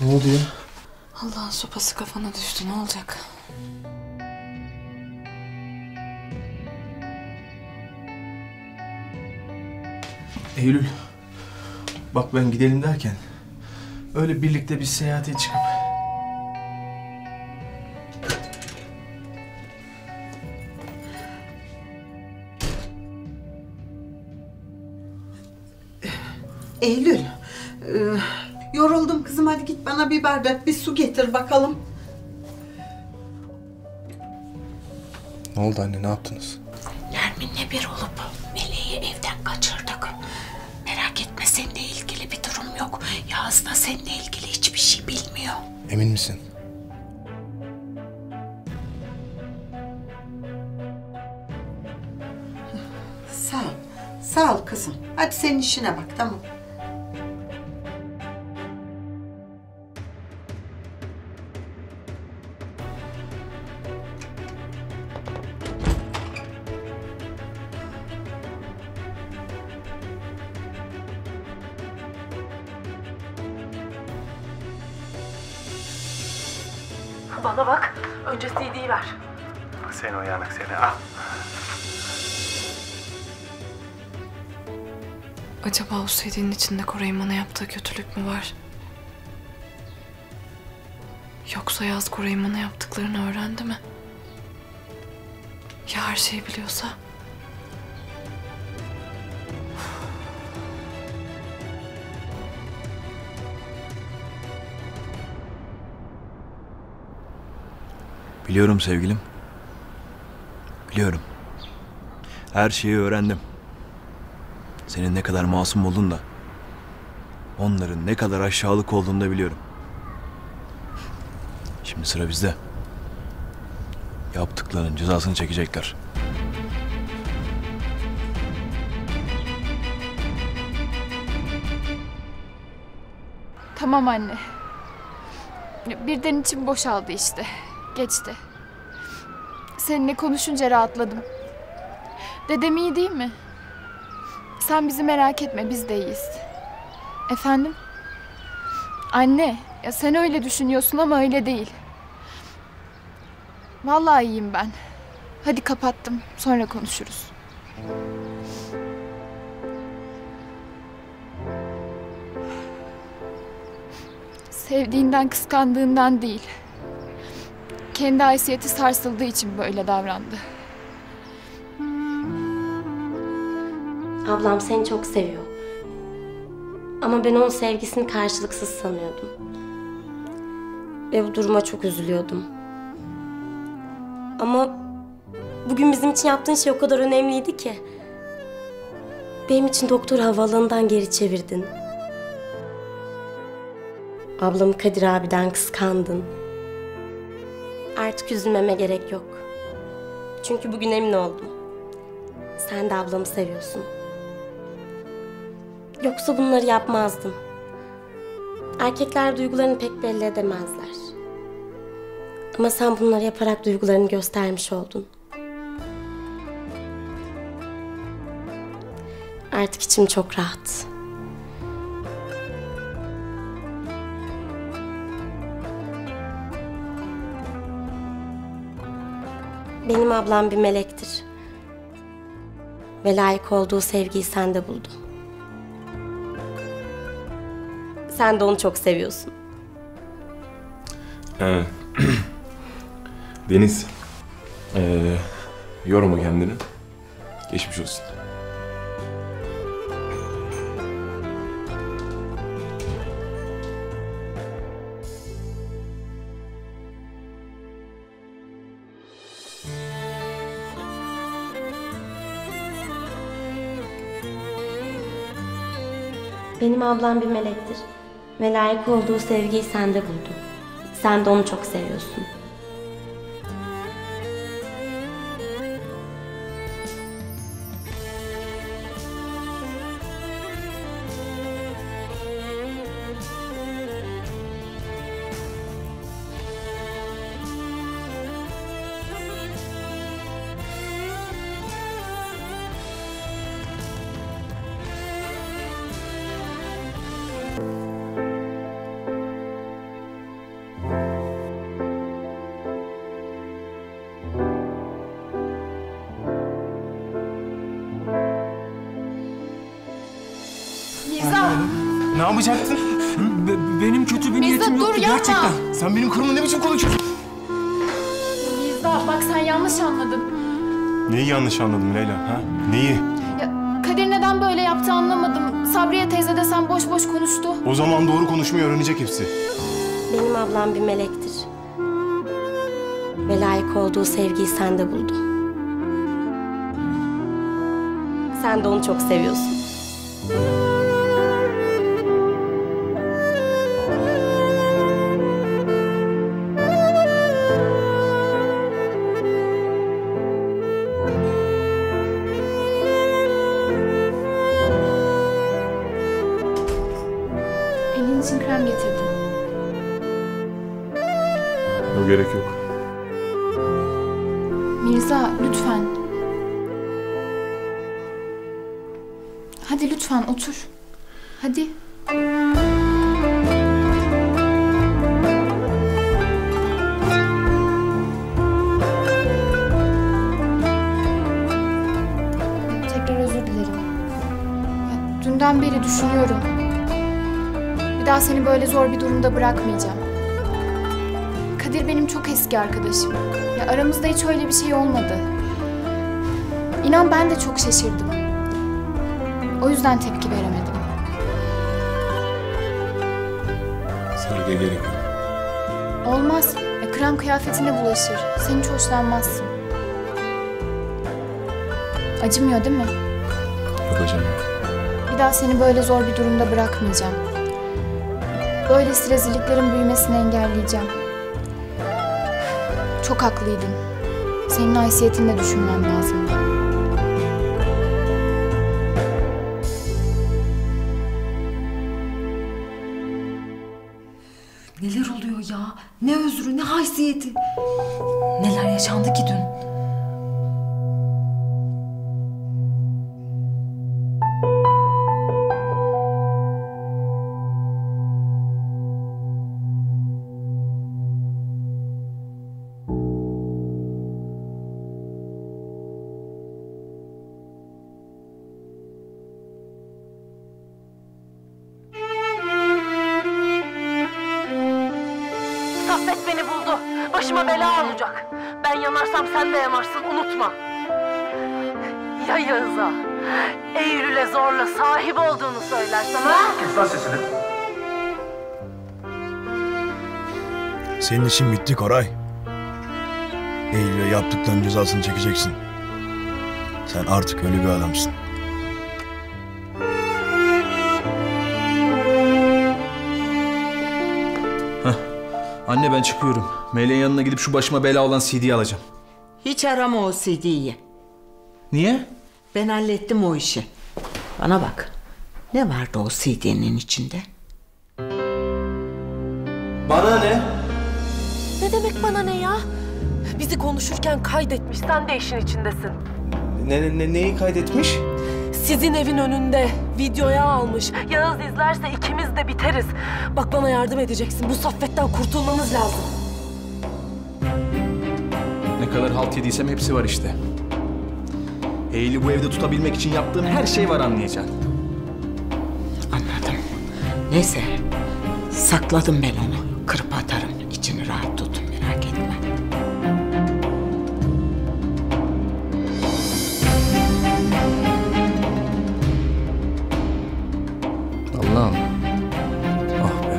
Ne oldu ya? Allah'ın sopası kafana düştü. Ne olacak? Eylül. Bak ben gidelim derken öyle birlikte bir seyahate çıkıp Eylül. e, yoruldum kızım hadi git bana bir bardak bir su getir bakalım. Ne oldu anne ne yaptınız? Nermin'le bir olup Meleği evden kaçırdık. Merak etme seninle ilgili bir durum yok. Yağız da seninle ilgili hiçbir şey bilmiyor. Emin misin? Sağ ol. Sağ ol kızım. Hadi senin işine bak tamam. Acaba o CD'nin içinde Koray'ın bana yaptığı kötülük mü var? Yoksa Yaz Koray'ın bana yaptıklarını öğrendi mi? Ya her şeyi biliyorsa? Biliyorum sevgilim. Biliyorum. Her şeyi öğrendim. Senin ne kadar masum olduğunu da, onların ne kadar aşağılık olduğunu da biliyorum. Şimdi sıra bizde. Yaptıklarının cezasını çekecekler. Tamam anne. Birden içim boşaldı işte. Geçti. Seninle konuşunca rahatladım. Dedem iyi değil mi? Sen bizi merak etme biz de iyiyiz. Efendim? Anne, ya sen öyle düşünüyorsun ama öyle değil. Vallahi iyiyim ben. Hadi kapattım. Sonra konuşuruz. Sevdiğinden, kıskandığından değil. Kendi haysiyeti sarsıldığı için böyle davrandı. Ablam seni çok seviyor. Ama ben onun sevgisini karşılıksız sanıyordum. Ve bu duruma çok üzülüyordum. Ama bugün bizim için yaptığın şey o kadar önemliydi ki. Benim için doktor havaalanından geri çevirdin. Ablamı Kadir abiden kıskandın. Artık üzülmeme gerek yok. Çünkü bugün emin oldum. Sen de ablamı seviyorsun. Yoksa bunları yapmazdın. Erkekler duygularını pek belli edemezler. Ama sen bunları yaparak duygularını göstermiş oldun. Artık içim çok rahat. Benim ablam bir melektir. Ve layık olduğu sevgiyi sende buldu. Sen de onu çok seviyorsun. Ee, Deniz. Ee, yorma kendini. Geçmiş olsun. Benim ablam bir melektir. Ve layık olduğu sevgiyi sende buldu. Sen de onu çok seviyorsun. Neyi yanlış anladın Leyla? Ha? Neyi? Ya, Kadir neden böyle yaptı anlamadım. Sabriye teyze de sen boş boş konuştu. O zaman doğru konuşmayı öğrenecek hepsi. Benim ablam bir melektir. Ve layık olduğu sevgiyi sende buldu. Sen de onu çok seviyorsun. Zor bir durumda bırakmayacağım. Kadir benim çok eski arkadaşım. Ya aramızda hiç öyle bir şey olmadı. İnan ben de çok şaşırdım. O yüzden tepki veremedim. Saygıya gerek yok. Olmaz. Ya krem kıyafetine bulaşır. Sen hiç hoşlanmazsın. Acımıyor değil mi? Yapacağım. Bir daha seni böyle zor bir durumda bırakmayacağım. Böylesi rezilliklerin büyümesini engelleyeceğim. Çok haklıydın. Senin haysiyetini de düşünmem lazımdı. Saffet beni buldu. Başıma bela olacak. Ben yanarsam sen de yanarsın unutma. Ya Yağız'a, Eylül'e zorla sahip olduğunu söylersen ha? Kes lan sesini. Senin işin bitti Koray. Eylül'e yaptıklarının cezasını çekeceksin. Sen artık ölü bir adamsın. Anne ben çıkıyorum. Meleğin yanına gidip şu başıma bela olan CD'yi alacağım. Hiç arama o CD'yi. Niye? Ben hallettim o işi. Bana bak. Ne vardı o CD'nin içinde? Bana ne? Ne demek bana ne ya? Bizi konuşurken kaydetmiş. Sen de işin içindesin. Ne, ne, neyi kaydetmiş? Sizin evin önünde videoya almış. Yağız izlerse ikimiz de biteriz. Bak bana yardım edeceksin. Bu saffetten kurtulmamız lazım. Ne kadar halt yediysem hepsi var işte. Eylül'ü bu evde tutabilmek için yaptığım her şey var anlayacaksın. Anladım. Neyse. Sakladım ben onu.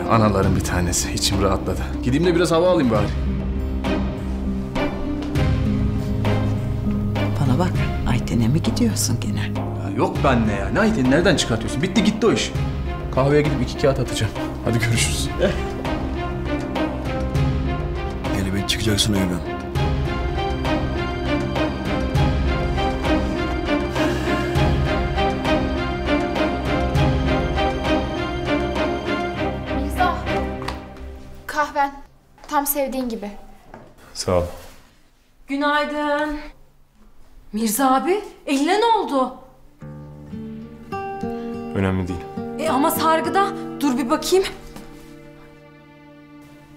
Anaların bir tanesi. İçim rahatladı. Gideyim de biraz hava alayım bari. Bana bak. Ayten'e mi gidiyorsun gene? Ya yok benle ya. Ne Ayten nereden çıkartıyorsun? Bitti gitti o iş. Kahveye gidip iki kağıt atacağım. Hadi görüşürüz. Elbet çıkacaksın evden. Sevdiğin gibi. Sağ ol. Günaydın. Mirza abi, eline ne oldu? Önemli değil. E ama sargıda. Dur bir bakayım.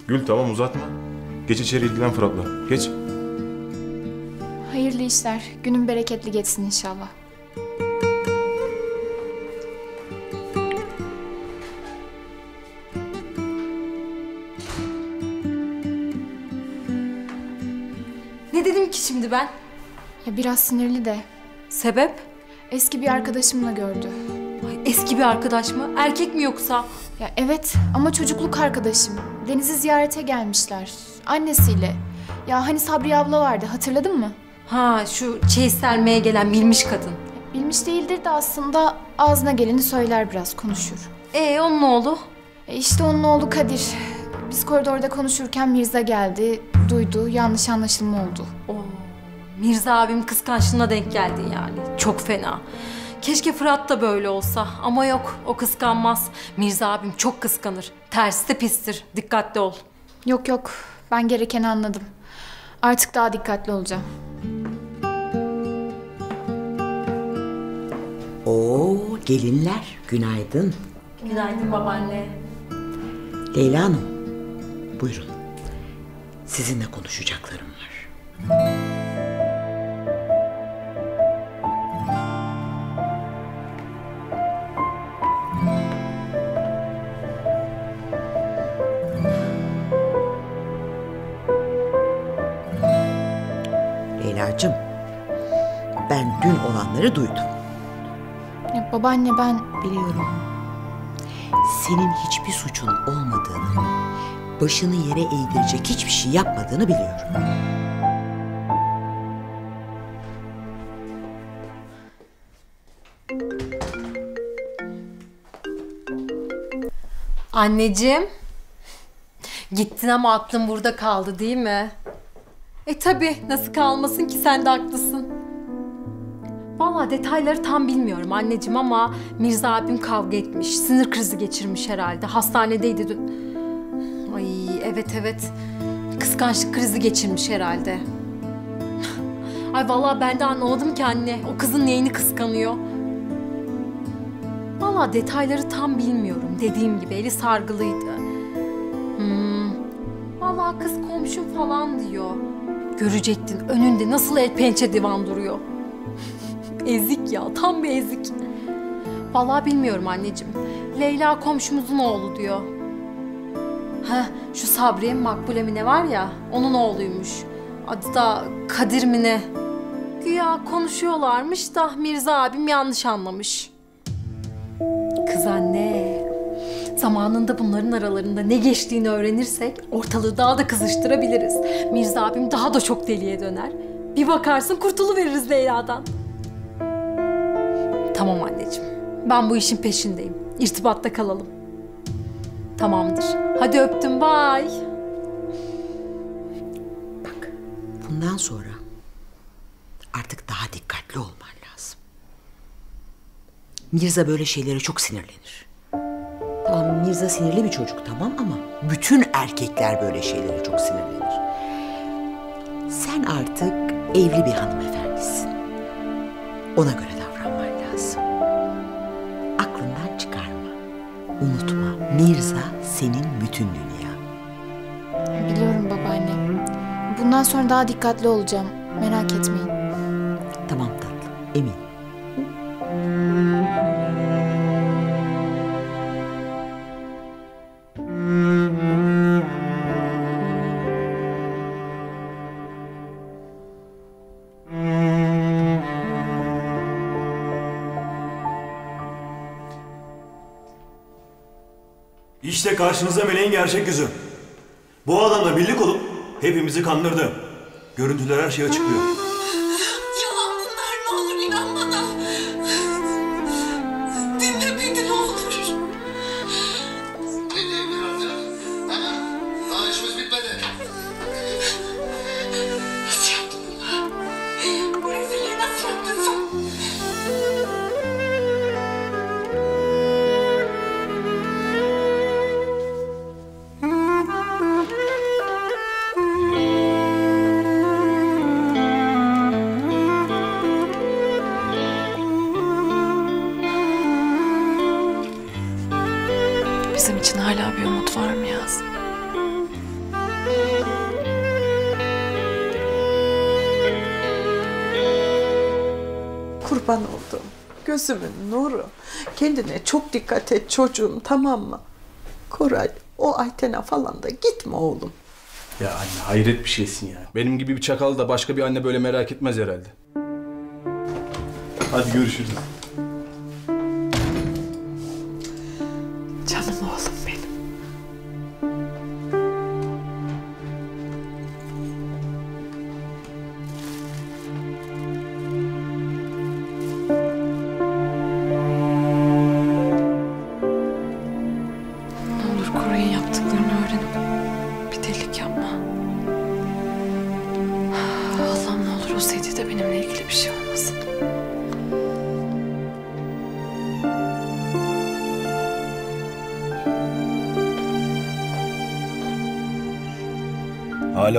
Gül tamam uzatma. Geç içeri ilgilen Fırat'la. Geç. Hayırlı işler. Günün bereketli geçsin inşallah. Ben? Ya biraz sinirli de. Sebep? Eski bir arkadaşımla gördü. Eski bir arkadaş mı? Erkek mi yoksa? Ya evet ama çocukluk arkadaşım. Deniz'i ziyarete gelmişler. Annesiyle. Ya hani Sabriye abla vardı hatırladın mı? Ha şu çeyiz sermeye gelen bilmiş kadın. Bilmiş değildir de aslında ağzına geleni söyler biraz konuşur. Ee onun oğlu? E işte onun oğlu Kadir. Biz koridorda konuşurken Mirza geldi, duydu, yanlış anlaşılma oldu. Oo, Mirza abim kıskançlığına denk geldi yani. Çok fena. Keşke Fırat da böyle olsa ama yok o kıskanmaz. Mirza abim çok kıskanır. Tersi de pistir. Dikkatli ol. Yok yok ben gerekeni anladım. Artık daha dikkatli olacağım. Oo gelinler günaydın. Günaydın babaanne. Leyla Hanım buyurun. Sizinle konuşacaklarım olanları duydum. Ya babaanne ben... Biliyorum. Senin hiçbir suçun olmadığını, başını yere eğdirecek hiçbir şey yapmadığını biliyorum. Anneciğim. Gittin ama aklın burada kaldı değil mi? E tabi nasıl kalmasın ki sen de haklısın. Vallahi detayları tam bilmiyorum anneciğim ama Mirza abim kavga etmiş. Sinir krizi geçirmiş herhalde. Hastanedeydi dün. Ay evet evet. Kıskançlık krizi geçirmiş herhalde. Ay vallahi ben de anlamadım ki anne. O kızın neyini kıskanıyor? Vallahi detayları tam bilmiyorum. Dediğim gibi eli sargılıydı. Hmm. Vallahi kız komşum falan diyor. Görecektin önünde nasıl el pençe divan duruyor. Ezik ya tam bir ezik. Vallahi bilmiyorum anneciğim. Leyla komşumuzun oğlu diyor. Ha şu Sabriye Makbule mi ne var ya onun oğluymuş. Adı da Kadir mi ne? Güya konuşuyorlarmış da Mirza abim yanlış anlamış. Kız anne. Zamanında bunların aralarında ne geçtiğini öğrenirsek ortalığı daha da kızıştırabiliriz. Mirza abim daha da çok deliye döner. Bir bakarsın kurtuluveririz Leyla'dan. Tamam anneciğim. Ben bu işin peşindeyim. İrtibatta kalalım. Tamamdır. Hadi öptüm. Bye. Bundan sonra Artık daha dikkatli olman lazım. Mirza böyle şeylere çok sinirlenir. Tamam Mirza sinirli bir çocuk tamam ama bütün erkekler böyle şeylere çok sinirlenir. Sen artık evli bir hanımefendisin. Ona göre Unutma Mirza senin bütün dünya. Biliyorum babaanne. Bundan sonra daha dikkatli olacağım. Merak etmeyin. Tamam tatlım emin. İşte karşınızda meleğin gerçek yüzü. Bu adamla birlik olup hepimizi kandırdı. Görüntüler her şeyi açıklıyor. Yalan bunlar ne olur inan bana. Dinle beni ne olur. Ne diyebilir amca? Ha? Daha işimiz bitmedi. Nasıl yaptın bunu? Bu rezilliği nasıl yaptın sen? Gözümün nuru. Kendine çok dikkat et çocuğum tamam mı? Koray o Ayten'e falan da gitme oğlum. Ya anne hayret bir şeysin ya. Benim gibi bir çakal da başka bir anne böyle merak etmez herhalde. Hadi görüşürüz.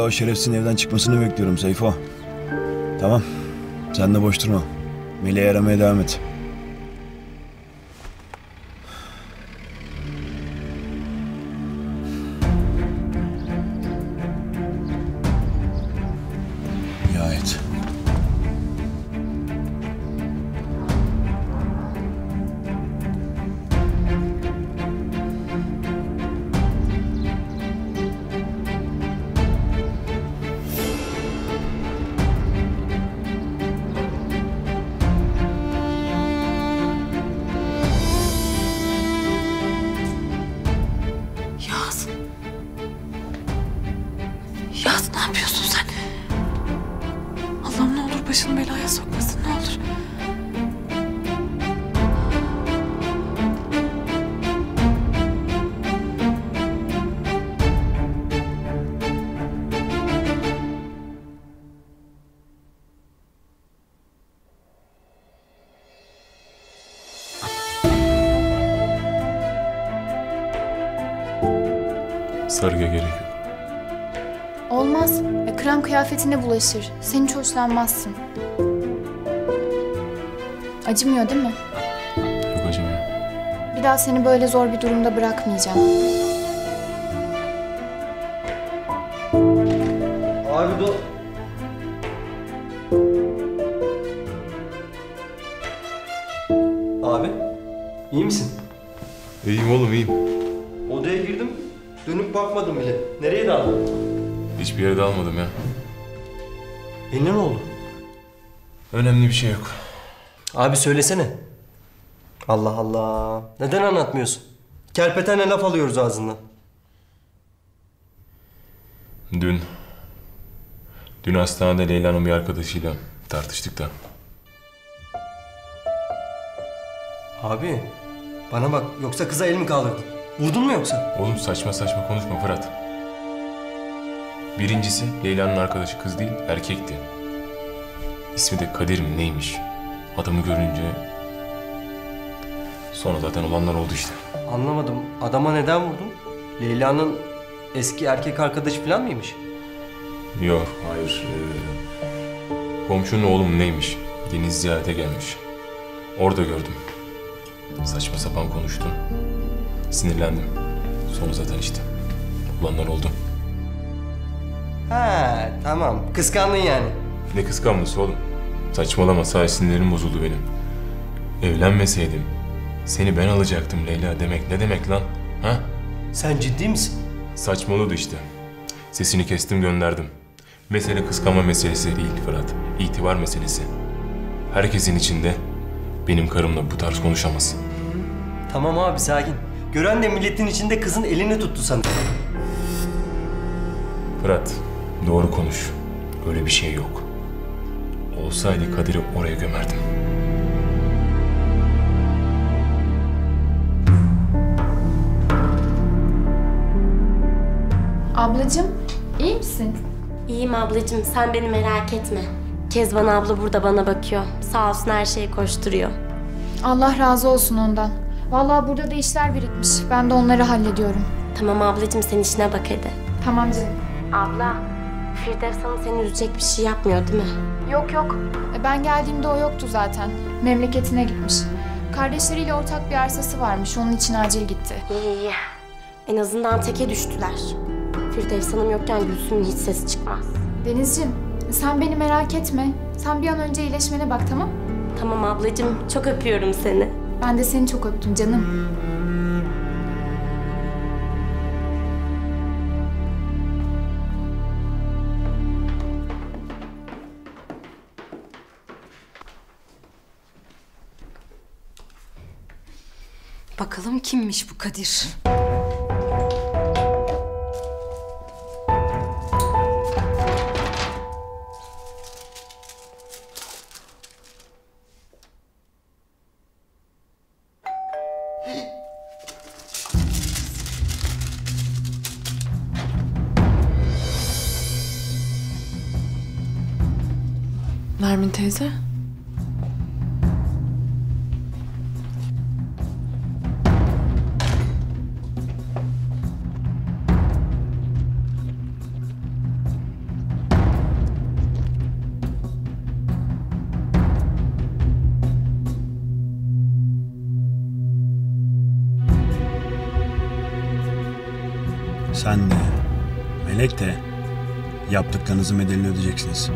O şerefsizin evden çıkmasını bekliyorum Seyfo. Tamam. Sen de boş durma. Meleği aramaya devam et. Hoşlanmazsın. Acımıyor değil mi? Yok acımıyor. Bir daha seni böyle zor bir durumda bırakmayacağım. Abi do... Abi, iyi misin? İyiyim oğlum iyiyim. Odaya girdim, dönüp bakmadım bile. Nereye daldın? Hiçbir yere dalmadım ya. Önemli bir şey yok. Abi söylesene. Allah Allah. Neden anlatmıyorsun? Kerpetenle laf alıyoruz ağzından. Dün... Dün hastanede Leyla'nın bir arkadaşıyla tartıştık da. Abi, bana bak. Yoksa kıza el mi kaldırdın? Vurdun mu yoksa? Oğlum saçma saçma konuşma Fırat. Birincisi Leyla'nın arkadaşı kız değil erkekti. İsmi de Kadir mi neymiş? Adamı görünce... Sonra zaten olanlar oldu işte. Anlamadım. Adama neden vurdun? Leyla'nın eski erkek arkadaşı falan mıymış? Yok, hayır. Ee, komşunun oğlu mu neymiş? Deniz ziyarete gelmiş. Orada gördüm. Saçma sapan konuştum. Sinirlendim. Sonra zaten işte. Olanlar oldu. Ha tamam. Kıskandın yani. Ne kıskanması oğlum? Saçmalama sinirlerim bozuldu benim. Evlenmeseydim seni ben alacaktım Leyla demek ne demek lan? Ha? Sen ciddi misin? Saçmalıyordu işte. Sesini kestim gönderdim. Mesele kıskanma meselesi değil Fırat. İtibar meselesi. Herkesin içinde benim karımla bu tarz konuşamaz. Tamam abi sakin. Gören de milletin içinde kızın elini tuttu sanırım. Fırat doğru konuş. Öyle bir şey yok. Olsaydı Kadir'i oraya gömerdim. Ablacığım, iyi misin? İyiyim ablacığım sen beni merak etme. Kezban abla burada bana bakıyor. Sağ olsun her şeyi koşturuyor. Allah razı olsun ondan. Vallahi burada da işler birikmiş. Ben de onları hallediyorum. Tamam ablacığım sen işine bak hadi. Tamam canım. Abla, Firdevs Hanım seni üzecek bir şey yapmıyor değil mi? Yok yok. E, Ben geldiğimde o yoktu zaten. Memleketine gitmiş. Kardeşleriyle ortak bir arsası varmış. Onun için acil gitti. İyi iyi. En azından teke düştüler. Firdevs Hanım yokken Gülsüm'ün hiç sesi çıkmaz. Denizciğim, sen beni merak etme. Sen bir an önce iyileşmene bak tamam? Tamam ablacığım, çok öpüyorum seni. Ben de seni çok öptüm canım. Bakalım kimmiş bu Kadir? Yaptıklarınızın bedelini ödeyeceksiniz.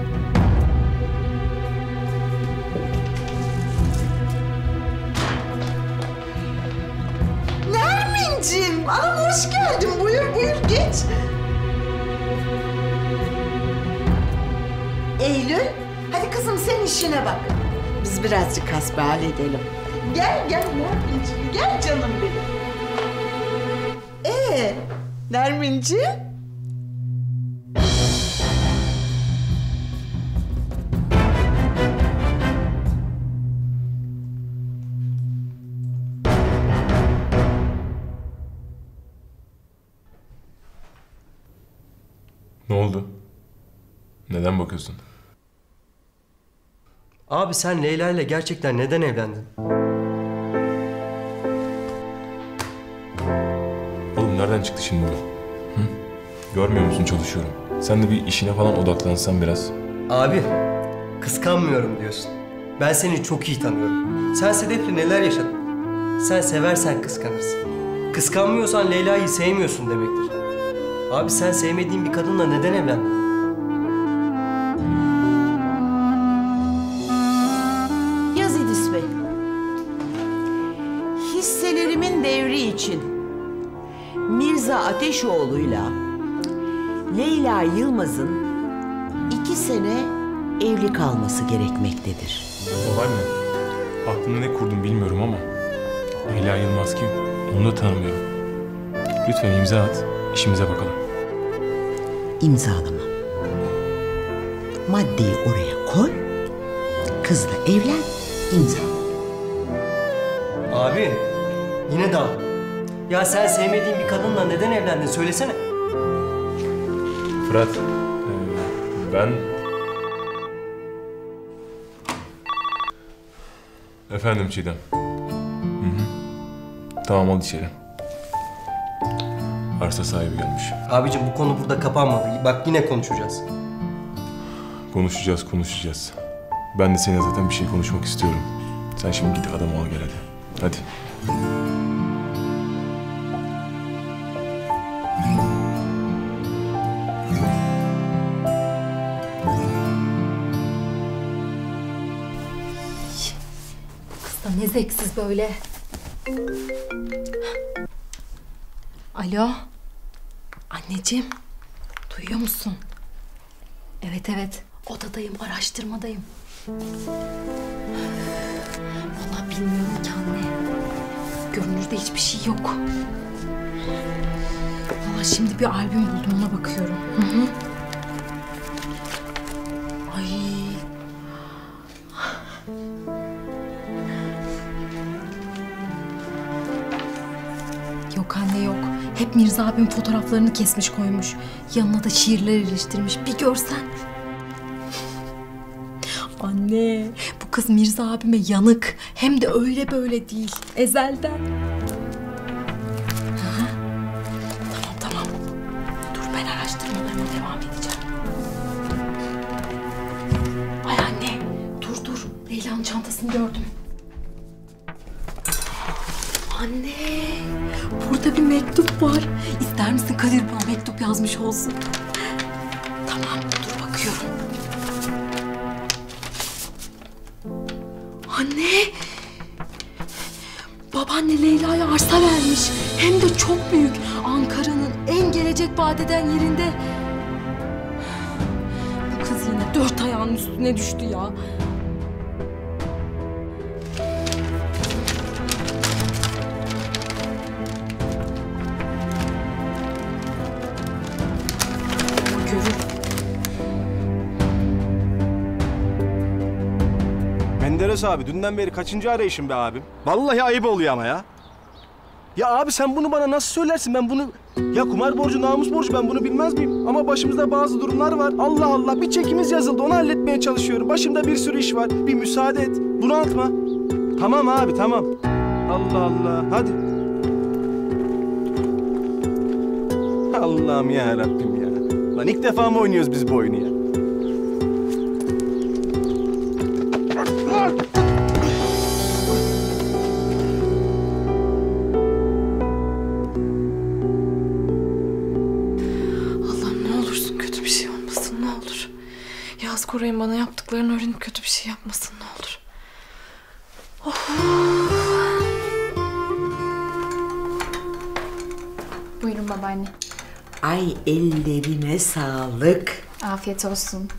Nermin'cim, anam hoş geldin. Buyur buyur geç. Eylül, hadi kızım sen işine bak. Biz birazcık hasbihal edelim. Gel gel Nermin'cim, gel canım benim. Ee, Nermin'ciğim? Oldu? Neden bakıyorsun? Abi sen Leyla ile gerçekten neden evlendin? Oğlum nereden çıktı şimdi bu? Hı? Görmüyor musun çalışıyorum. Sen de bir işine falan odaklansan biraz. Abi, kıskanmıyorum diyorsun. Ben seni çok iyi tanıyorum. Sen Sedef'le neler yaşadın? Sen seversen kıskanırsın. Kıskanmıyorsan Leyla'yı sevmiyorsun demektir. Abi sen sevmediğin bir kadınla neden evlendin? Yazidis Bey. Hisselerimin devri için Mirza Ateşoğlu'yla Leyla Yılmaz'ın iki sene evli kalması gerekmektedir. Olay mı? Aklımda ne kurdum bilmiyorum ama Leyla Yılmaz kim? Onu da tanımıyorum. Lütfen imza at, işimize bakalım. İmzalama. Maddeyi oraya koy. Kızla evlen, imza. Abi, yine dal. Ya sen sevmediğin bir kadınla neden evlendin söylesene. Fırat, e, ben Efendim Çiğdem. Hı hı. Tamam al içeri. Arsa sahibi gelmiş. Abicim bu konu burada kapanmadı. Bak yine konuşacağız. Konuşacağız, konuşacağız. Ben de seninle zaten bir şey konuşmak istiyorum. Sen şimdi git adamı al gel hadi. Hadi. Kız da ne zevksiz böyle. Alo. Anneciğim. Duyuyor musun? Evet evet. Odadayım, araştırmadayım. Vallahi bilmiyorum ki anne. Görünürde hiçbir şey yok. Vallahi şimdi bir albüm buldum ona bakıyorum. Hı hı. Mirza abim fotoğraflarını kesmiş koymuş. Yanına da şiirler iliştirmiş. Bir görsen. Anne bu kız Mirza abime yanık. Hem de öyle böyle değil. Ezelden. Tamam tamam. Dur ben araştırmalarıma devam edeceğim. Ay anne dur dur. Leyla'nın çantasını gördüm. Bir mektup var. İster misin Kadir bana mektup yazmış olsun? Tamam dur bakıyorum. Anne! Babaanne Leyla'ya arsa vermiş. Hem de çok büyük. Ankara'nın en gelecek vadeden yerinde. Bu kız yine dört ayağının üstüne düştü ya. Menderes abi dünden beri kaçıncı arayışım be abim? Vallahi ayıp oluyor ama ya. Ya abi sen bunu bana nasıl söylersin? Ben bunu... Ya kumar borcu, namus borcu ben bunu bilmez miyim? Ama başımızda bazı durumlar var. Allah Allah bir çekimiz yazıldı onu halletmeye çalışıyorum. Başımda bir sürü iş var. Bir müsaade et. Bunu atma. Tamam abi tamam. Allah Allah hadi. Allah'ım ya Rabbim ya. Lan ilk defa mı oynuyoruz biz bu oyunu ya? Yaptıklarını öğrenip kötü bir şey yapmasın ne olur. Buyurun babaanne. Ay ellerine sağlık. Afiyet olsun.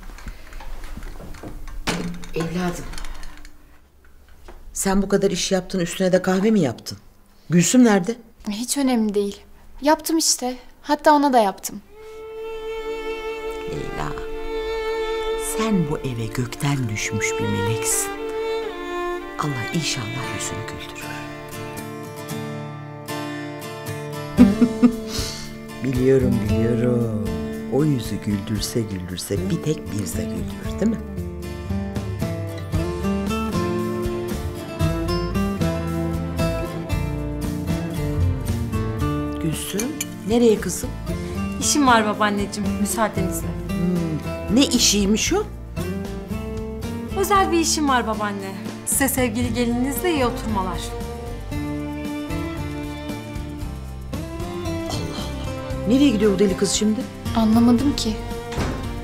Evladım. Sen bu kadar iş yaptın üstüne de kahve mi yaptın? Gülsüm nerede? Hiç önemli değil. Yaptım işte. Hatta ona da yaptım. Leyla. Sen bu eve gökten düşmüş bir meleksin. Allah inşallah yüzünü güldürür. biliyorum biliyorum. O yüzü güldürse güldürse bir tek Mirza güldürür değil mi? Gülsüm nereye kızım? İşim var babaanneciğim müsaadenizle. Ne işiymiş o? Özel bir işim var babaanne. Size sevgili gelininizle iyi oturmalar. Nereye gidiyor bu deli kız şimdi? Anlamadım ki.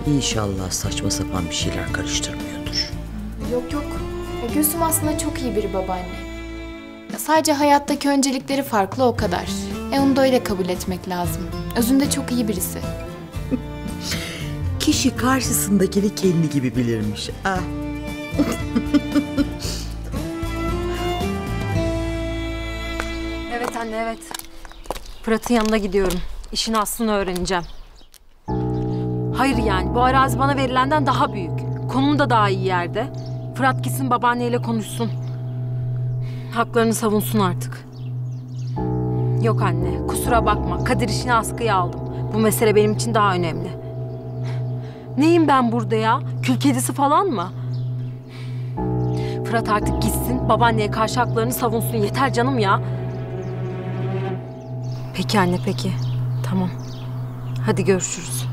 İnşallah saçma sapan bir şeyler karıştırmıyordur. Yok yok. Ya Gülsüm aslında çok iyi biri babaanne. Ya Sadece hayattaki öncelikleri farklı o kadar. E onu da öyle kabul etmek lazım. Özünde çok iyi birisi. Kişi karşısındakini kendi gibi bilirmiş. Ah. Evet anne evet. Fırat'ın yanına gidiyorum. İşin aslını öğreneceğim. Hayır yani bu arazi bana verilenden daha büyük. Konum da daha iyi yerde. Fırat gitsin babaanneyle konuşsun. Haklarını savunsun artık. Yok anne kusura bakma. Kadir işini askıya aldım. Bu mesele benim için daha önemli. Neyim ben burada ya? Kül kedisi falan mı? Fırat artık gitsin. Babaanneye karşı haklarını savunsun. Yeter canım ya. Peki anne peki. Tamam. Hadi görüşürüz.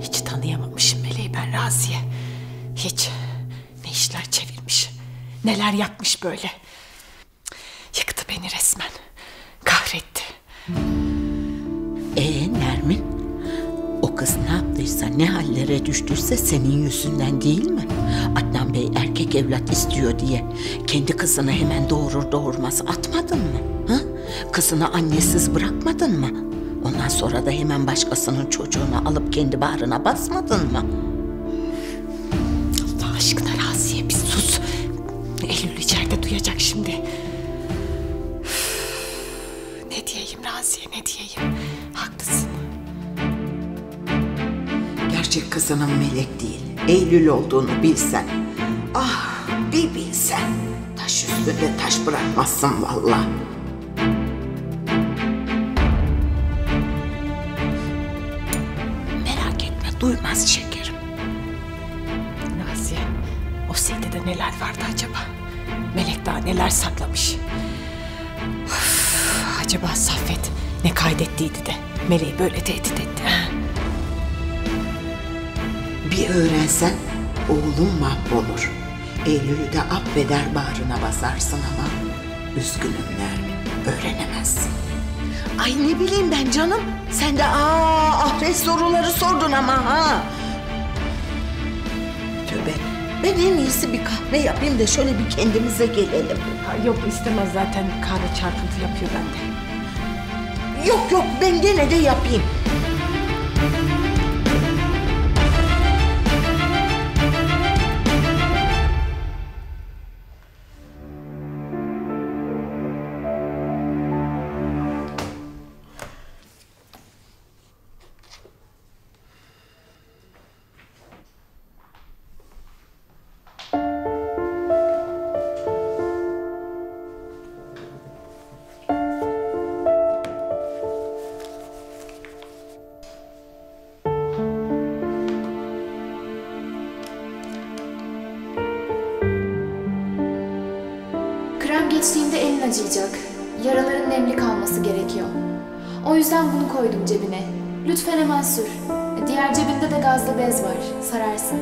Hiç tanıyamamışım Meleği ben Raziye. Hiç. Ne işler çevirmiş. Neler yapmış böyle. Hallere düştüyse senin yüzünden değil mi? Adnan Bey erkek evlat istiyor diye kendi kızını hemen doğurur doğurmaz atmadın mı? Ha? Kızını annesiz bırakmadın mı? Ondan sonra da hemen başkasının çocuğunu alıp kendi bağrına basmadın mı? Allah aşkına Raziye bir sus. Eylül içeride duyacak şimdi. Üf, Ne diyeyim Raziye ne diyeyim. Haklısın. Gerçek kızının melek değil, Eylül olduğunu bilsen. Ah bir bilsen. Taş üstünde taş bırakmazsın vallahi. Merak etme duymaz şekerim. Raziye o CD'de neler vardı acaba? Melek daha neler saklamış? Üf, acaba Saffet ne kaydettiydi de Meleği böyle tehdit etti? Bir öğrensen oğlum mahvolur. Eylül'ü de affeder bağrına basarsın ama üzgünüm Nermin öğrenemezsin. Ay ne bileyim ben canım. Sen de aa ahiret soruları sordun ama ha. Tövbe. Ben en iyisi bir kahve yapayım da şöyle bir kendimize gelelim. yok istemez zaten kahve çarpıntı yapıyor bende. Yok yok ben gene de yapayım. Lütfen hemen sür. Diğer cebinde de gazlı bez var. Sararsın.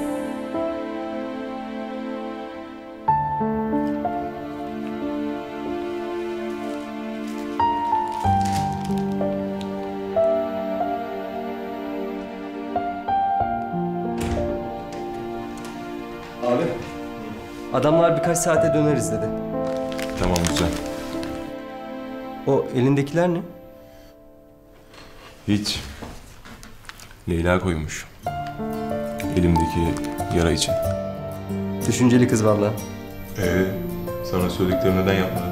Abi. Adamlar birkaç saate döneriz dedi. Tamam güzel. O elindekiler ne? Hiç. Leyla koymuş. Elimdeki yara için. Düşünceli kız vallahi. Ee, sana söylediklerimi neden yapmadın?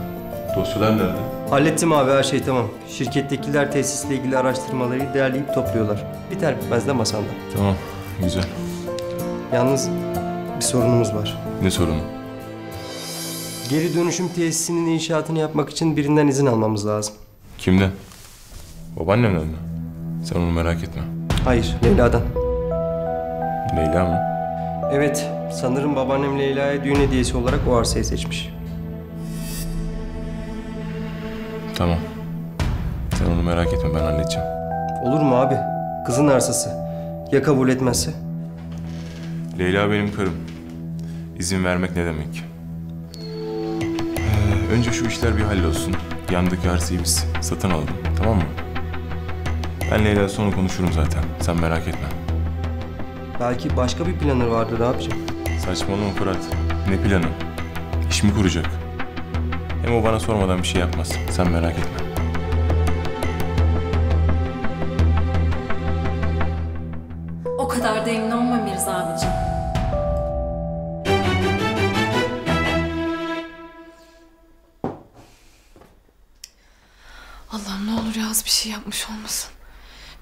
Dosyalar nerede? Hallettim abi her şey tamam. Şirkettekiler tesisle ilgili araştırmaları derleyip topluyorlar. Biter bitmez de masanda. Tamam, güzel. Yalnız bir sorunumuz var. Ne sorunu? Geri dönüşüm tesisinin inşaatını yapmak için birinden izin almamız lazım. Kimden? Babaannemden mi? Sen onu merak etme. Hayır, Leyla'dan. Leyla mı? Evet, sanırım babaannem Leyla'ya düğün hediyesi olarak o arsayı seçmiş. Tamam. Sen onu merak etme ben halledeceğim. Olur mu abi? Kızın arsası. Ya kabul etmezse? Leyla benim karım. İzin vermek ne demek? Ee, önce şu işler bir hallolsun. Yandaki arsayı biz satın alalım. Tamam mı? Ben Leyla sonra konuşurum zaten. Sen merak etme. Belki başka bir planı vardır abicim. Saçmalama Fırat. Ne planı? İş mi kuracak? Hem o bana sormadan bir şey yapmaz. Sen merak etme.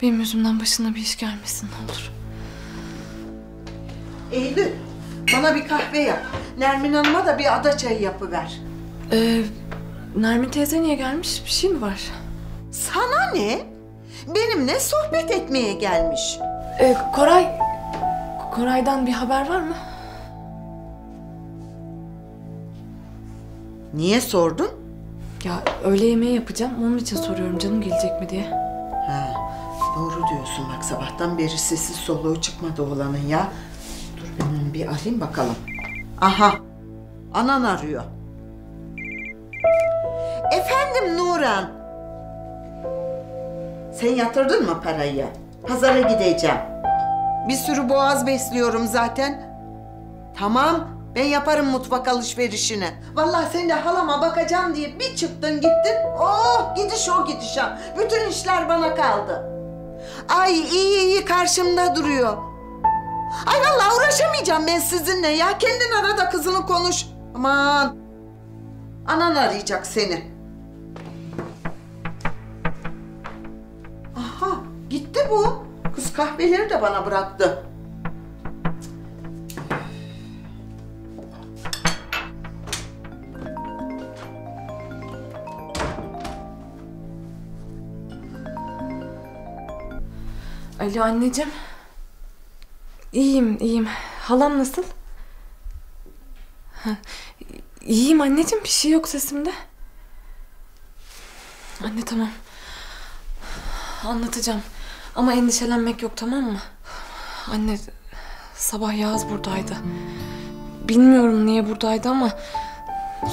Benim yüzümden başına bir iş gelmesin ne olur. Eylül bana bir kahve yap. Nermin Hanım'a da bir ada çayı yapıver. Ee, Nermin teyze niye gelmiş? Bir şey mi var? Sana ne? Benimle sohbet etmeye gelmiş. Ee, Koray... Koray'dan bir haber var mı? Niye sordun? Ya öğle yemeği yapacağım. Onun için soruyorum canım gelecek mi diye. Diyorsun bak sabahtan beri sessiz soluğu çıkmadı oğlanın ya. Dur ben onu bir arayayım bakalım. Aha, anan arıyor. Efendim Nuran. Sen yatırdın mı parayı? Pazara gideceğim. Bir sürü boğaz besliyorum zaten. Tamam, ben yaparım mutfak alışverişini. Vallahi sen de halama bakacağım diye bir çıktın gittin. Oh, gidiş o gidiş ha. Bütün işler bana kaldı. Ay iyi iyi karşımda duruyor. Ay vallahi uğraşamayacağım ben sizinle ya. Kendin ara da kızını konuş. Aman. Anan arayacak seni. Aha gitti bu. Kız kahveleri de bana bıraktı. Alo anneciğim. İyiyim, iyiyim. Halam nasıl? Ha, iyiyim anneciğim, bir şey yok sesimde. Anne tamam. Anlatacağım. Ama endişelenmek yok tamam mı? Anne, sabah Yağız buradaydı. Bilmiyorum niye buradaydı ama...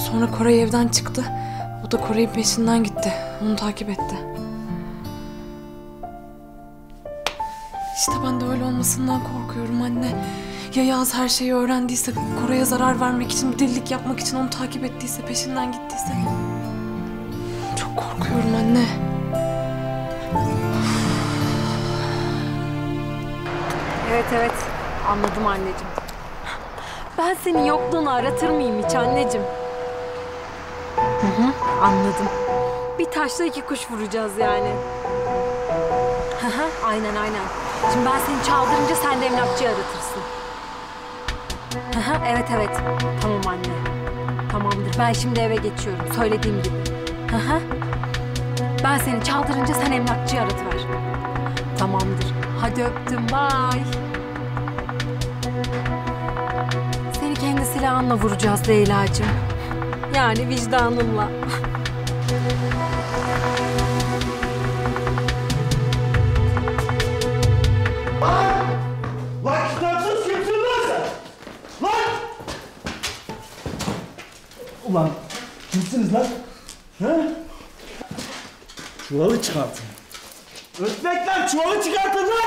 Sonra Koray evden çıktı. O da Koray'ın peşinden gitti. Onu takip etti. İşte ben de öyle olmasından korkuyorum anne. Ya Yağız her şeyi öğrendiyse, Koray'a zarar vermek için, bir delilik yapmak için onu takip ettiyse, peşinden gittiyse... Çok korkuyorum anne. Evet evet anladım anneciğim. Ben senin yokluğunu aratır mıyım hiç anneciğim? Hı hı anladım. Bir taşla iki kuş vuracağız yani. Aynen aynen. Şimdi ben seni çaldırınca sen de emlakçıyı aratırsın. Evet evet. Tamam anne. Tamamdır ben şimdi eve geçiyorum söylediğim gibi. Ben seni çaldırınca sen emlakçıyı aratıver. Tamamdır. Hadi öptüm. Bye. Seni kendi silahınla vuracağız Leyla'cığım. Yani vicdanınla. Ulan kimsiniz lan? He? Çuvalı çıkartın. Ötmek lan çuvalı çıkartın lan!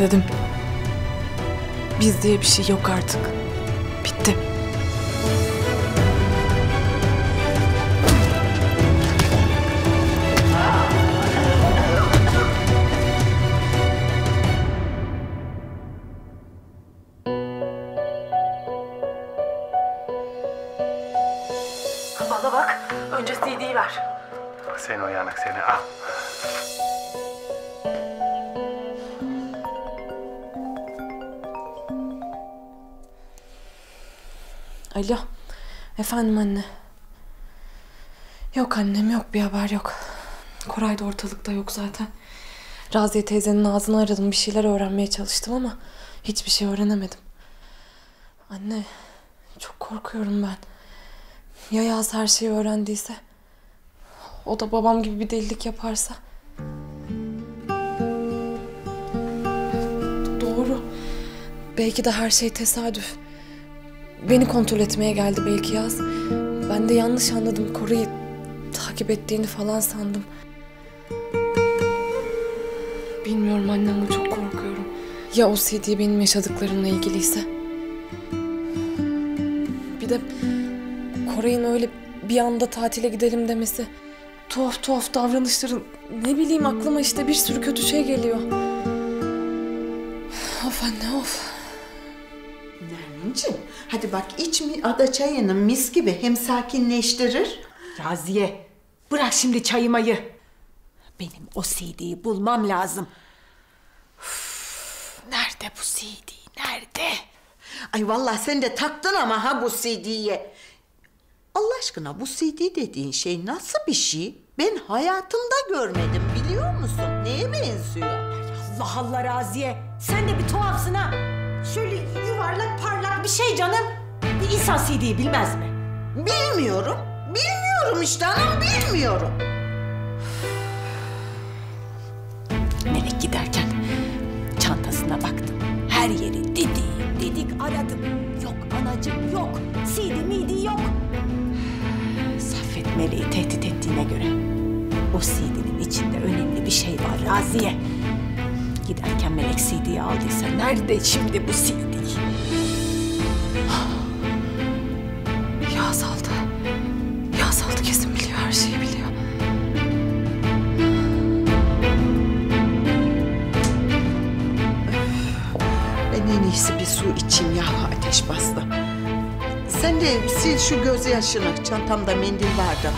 Dedim. Biz diye bir şey yok artık. Efendim anne. Yok annem yok bir haber yok. Koray da ortalıkta yok zaten. Raziye teyzenin ağzını aradım bir şeyler öğrenmeye çalıştım ama hiçbir şey öğrenemedim. Anne çok korkuyorum ben. Ya Yaz her şeyi öğrendiyse? O da babam gibi bir delilik yaparsa? Doğru. Belki de her şey tesadüf. Beni kontrol etmeye geldi belki Yaz. Ben de yanlış anladım. Kore'yi takip ettiğini falan sandım. Bilmiyorum anne ama çok korkuyorum. Ya o CD benim yaşadıklarımla ilgiliyse? Bir de Koray'ın öyle bir anda tatile gidelim demesi. Tuhaf tuhaf davranışların ne bileyim aklıma işte bir sürü kötü şey geliyor. Of anne of. Nermin'ciğim hadi bak iç mi ada çayını mis gibi hem sakinleştirir. Raziye bırak şimdi çayımayı. Benim o CD'yi bulmam lazım. Üf, Nerede bu CD? Nerede? Ay vallahi sen de taktın ama ha bu CD'ye. Allah aşkına bu CD dediğin şey nasıl bir şey? Ben hayatımda görmedim biliyor musun? Neye benziyor? Allah Allah Raziye. Sen de bir tuhafsın ha. Şöyle yuvarlak parlak bir şey canım. Bir insan CD'yi bilmez mi? Bilmiyorum. Bilmiyorum işte hanım bilmiyorum. Melek giderken çantasına baktım. Her yeri didik didik aradım. Yok anacığım yok. CD midi yok. Saffet Meleği tehdit ettiğine göre o CD'nin içinde önemli bir şey var Raziye. Giderken Melek CD'yi aldıysa nerede şimdi bu CD? Yağız aldı kesin biliyor her şeyi biliyor. Ben en iyisi bir su içeyim ya ateş bastı. Sen de sil şu gözyaşını. Çantamda mendil vardı.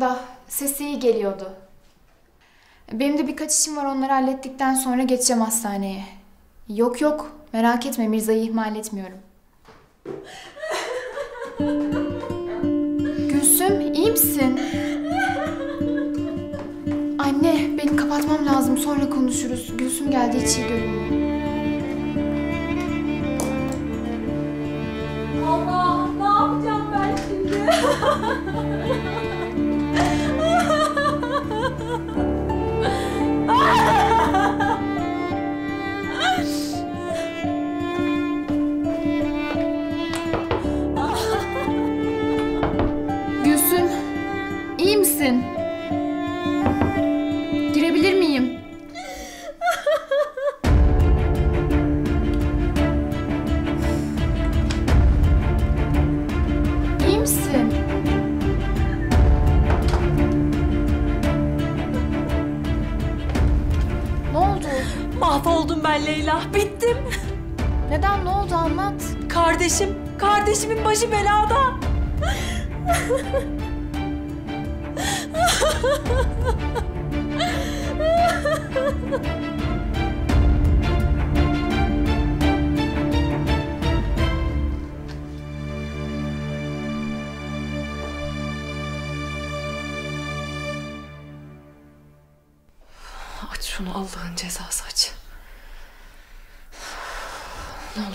Yanında. Sesi iyi geliyordu. Benim de birkaç işim var onları hallettikten sonra geçeceğim hastaneye. Yok yok merak etme Mirza'yı ihmal etmiyorum. Gülsüm iyi misin? Anne beni kapatmam lazım sonra konuşuruz. Gülsüm geldi hiç iyi görünmüyor. Allah ne yapacağım ben şimdi? Mahvoldum ben Leyla. Bittim. Neden? Ne oldu? Anlat. Kardeşim, kardeşimin başı belada. Aç şunu Allah'ın cezası aç. Ne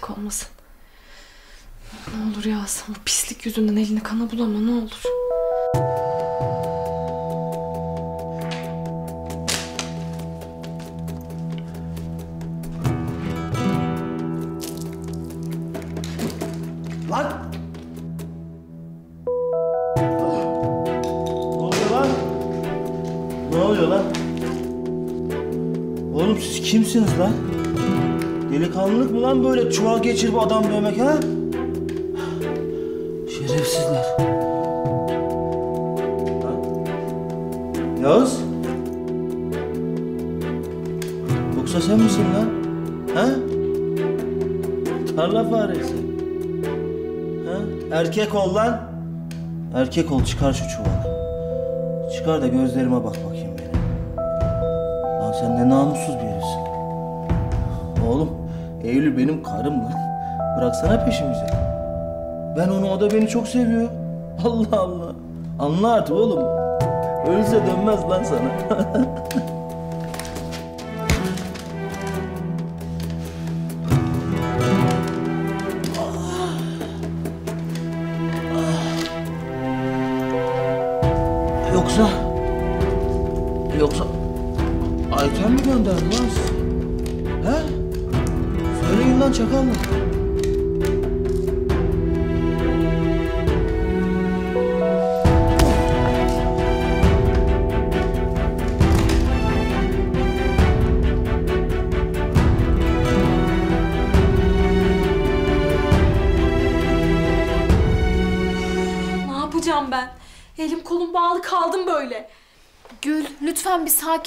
gerçek olmasın. Ne olur Yağız bu pislik yüzünden elini kana bulama ne olur. Lan! Ne oluyor lan? Ne oluyor lan? Oğlum siz kimsiniz lan? Kanlık mı lan böyle çuval geçirip adam dövmek ha? Şerefsizler. Yağız? Yoksa sen misin lan? Ha? Tarla faresi. Ha? Erkek ol lan. Erkek ol çıkar şu çuvalı. Çıkar da gözlerime bak bak. Eylül benim karım lan. Bıraksana peşimizi. Ben onu o da beni çok seviyor. Allah Allah. Anla artık oğlum. Ölse dönmez lan sana.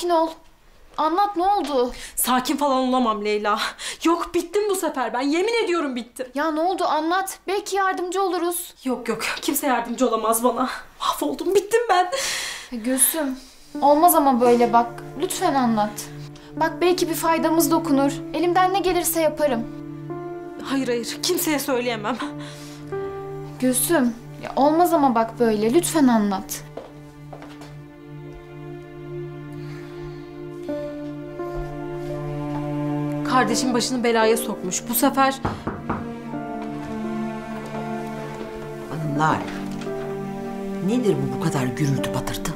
sakin ol. Anlat ne oldu? Sakin falan olamam Leyla. Yok bittim bu sefer ben yemin ediyorum bittim. Ya ne oldu anlat. Belki yardımcı oluruz. Yok yok kimse yardımcı olamaz bana. Mahvoldum bittim ben. Gülsüm olmaz ama böyle bak. Lütfen anlat. Bak belki bir faydamız dokunur. Elimden ne gelirse yaparım. Hayır hayır kimseye söyleyemem. Gülsüm ya olmaz ama bak böyle. Lütfen anlat. Kardeşim başını belaya sokmuş. Bu sefer Hanımlar. Nedir bu bu kadar gürültü patırtı?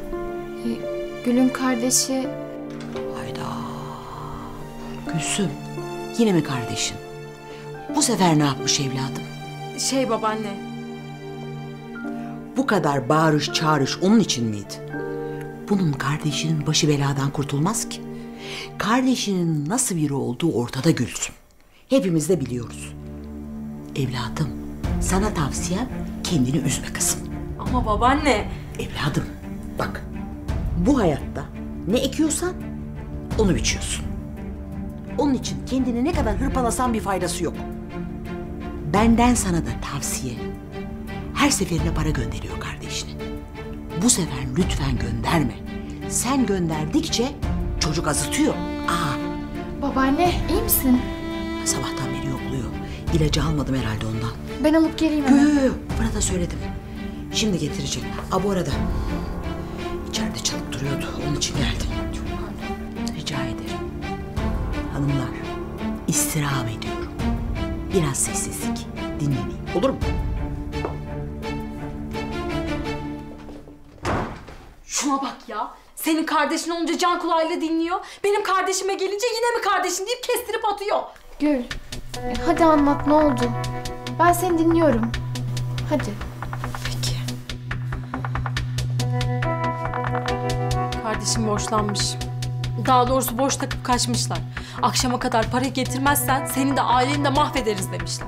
Gül'ün kardeşi Gülsüm. Yine mi kardeşin? Bu sefer ne yapmış evladım? şey babaanne. Bu kadar bağırış çağırış onun için miydi? Bunun kardeşinin başı beladan kurtulmaz ki. Kardeşinin nasıl biri olduğu ortada Gülsüm. Hepimiz de biliyoruz. Evladım, sana tavsiyem kendini üzme kızım. Ama babaanne. Evladım, bak. Bu hayatta ne ekiyorsan onu biçiyorsun. Onun için kendini ne kadar hırpalasan bir faydası yok. Benden sana da tavsiye. Her seferinde para gönderiyor kardeşine. Bu sefer lütfen gönderme. Sen gönderdikçe çocuk azıtıyor. Aa, Babaanne iyi misin? sabahtan beri yokluyor. İlacı almadım herhalde ondan. Ben alıp geleyim Yo hemen. yo yo, bana da söyledim. Şimdi getirecek. Aa bu arada içeride çalıp duruyordu. Onun için geldim. Rica ederim. Hanımlar, istirham ediyorum. Biraz sessizlik. Dinleneyim. Olur mu? Şuna bak ya. Senin kardeşin olunca can kulağıyla dinliyor. Benim kardeşime gelince yine mi kardeşin deyip kestirip atıyor. Gül e, hadi anlat ne oldu? Ben seni dinliyorum. Hadi. Kardeşim borçlanmış. Daha doğrusu borç takıp kaçmışlar. Akşama kadar para getirmezsen seni de aileni de mahvederiz demişler.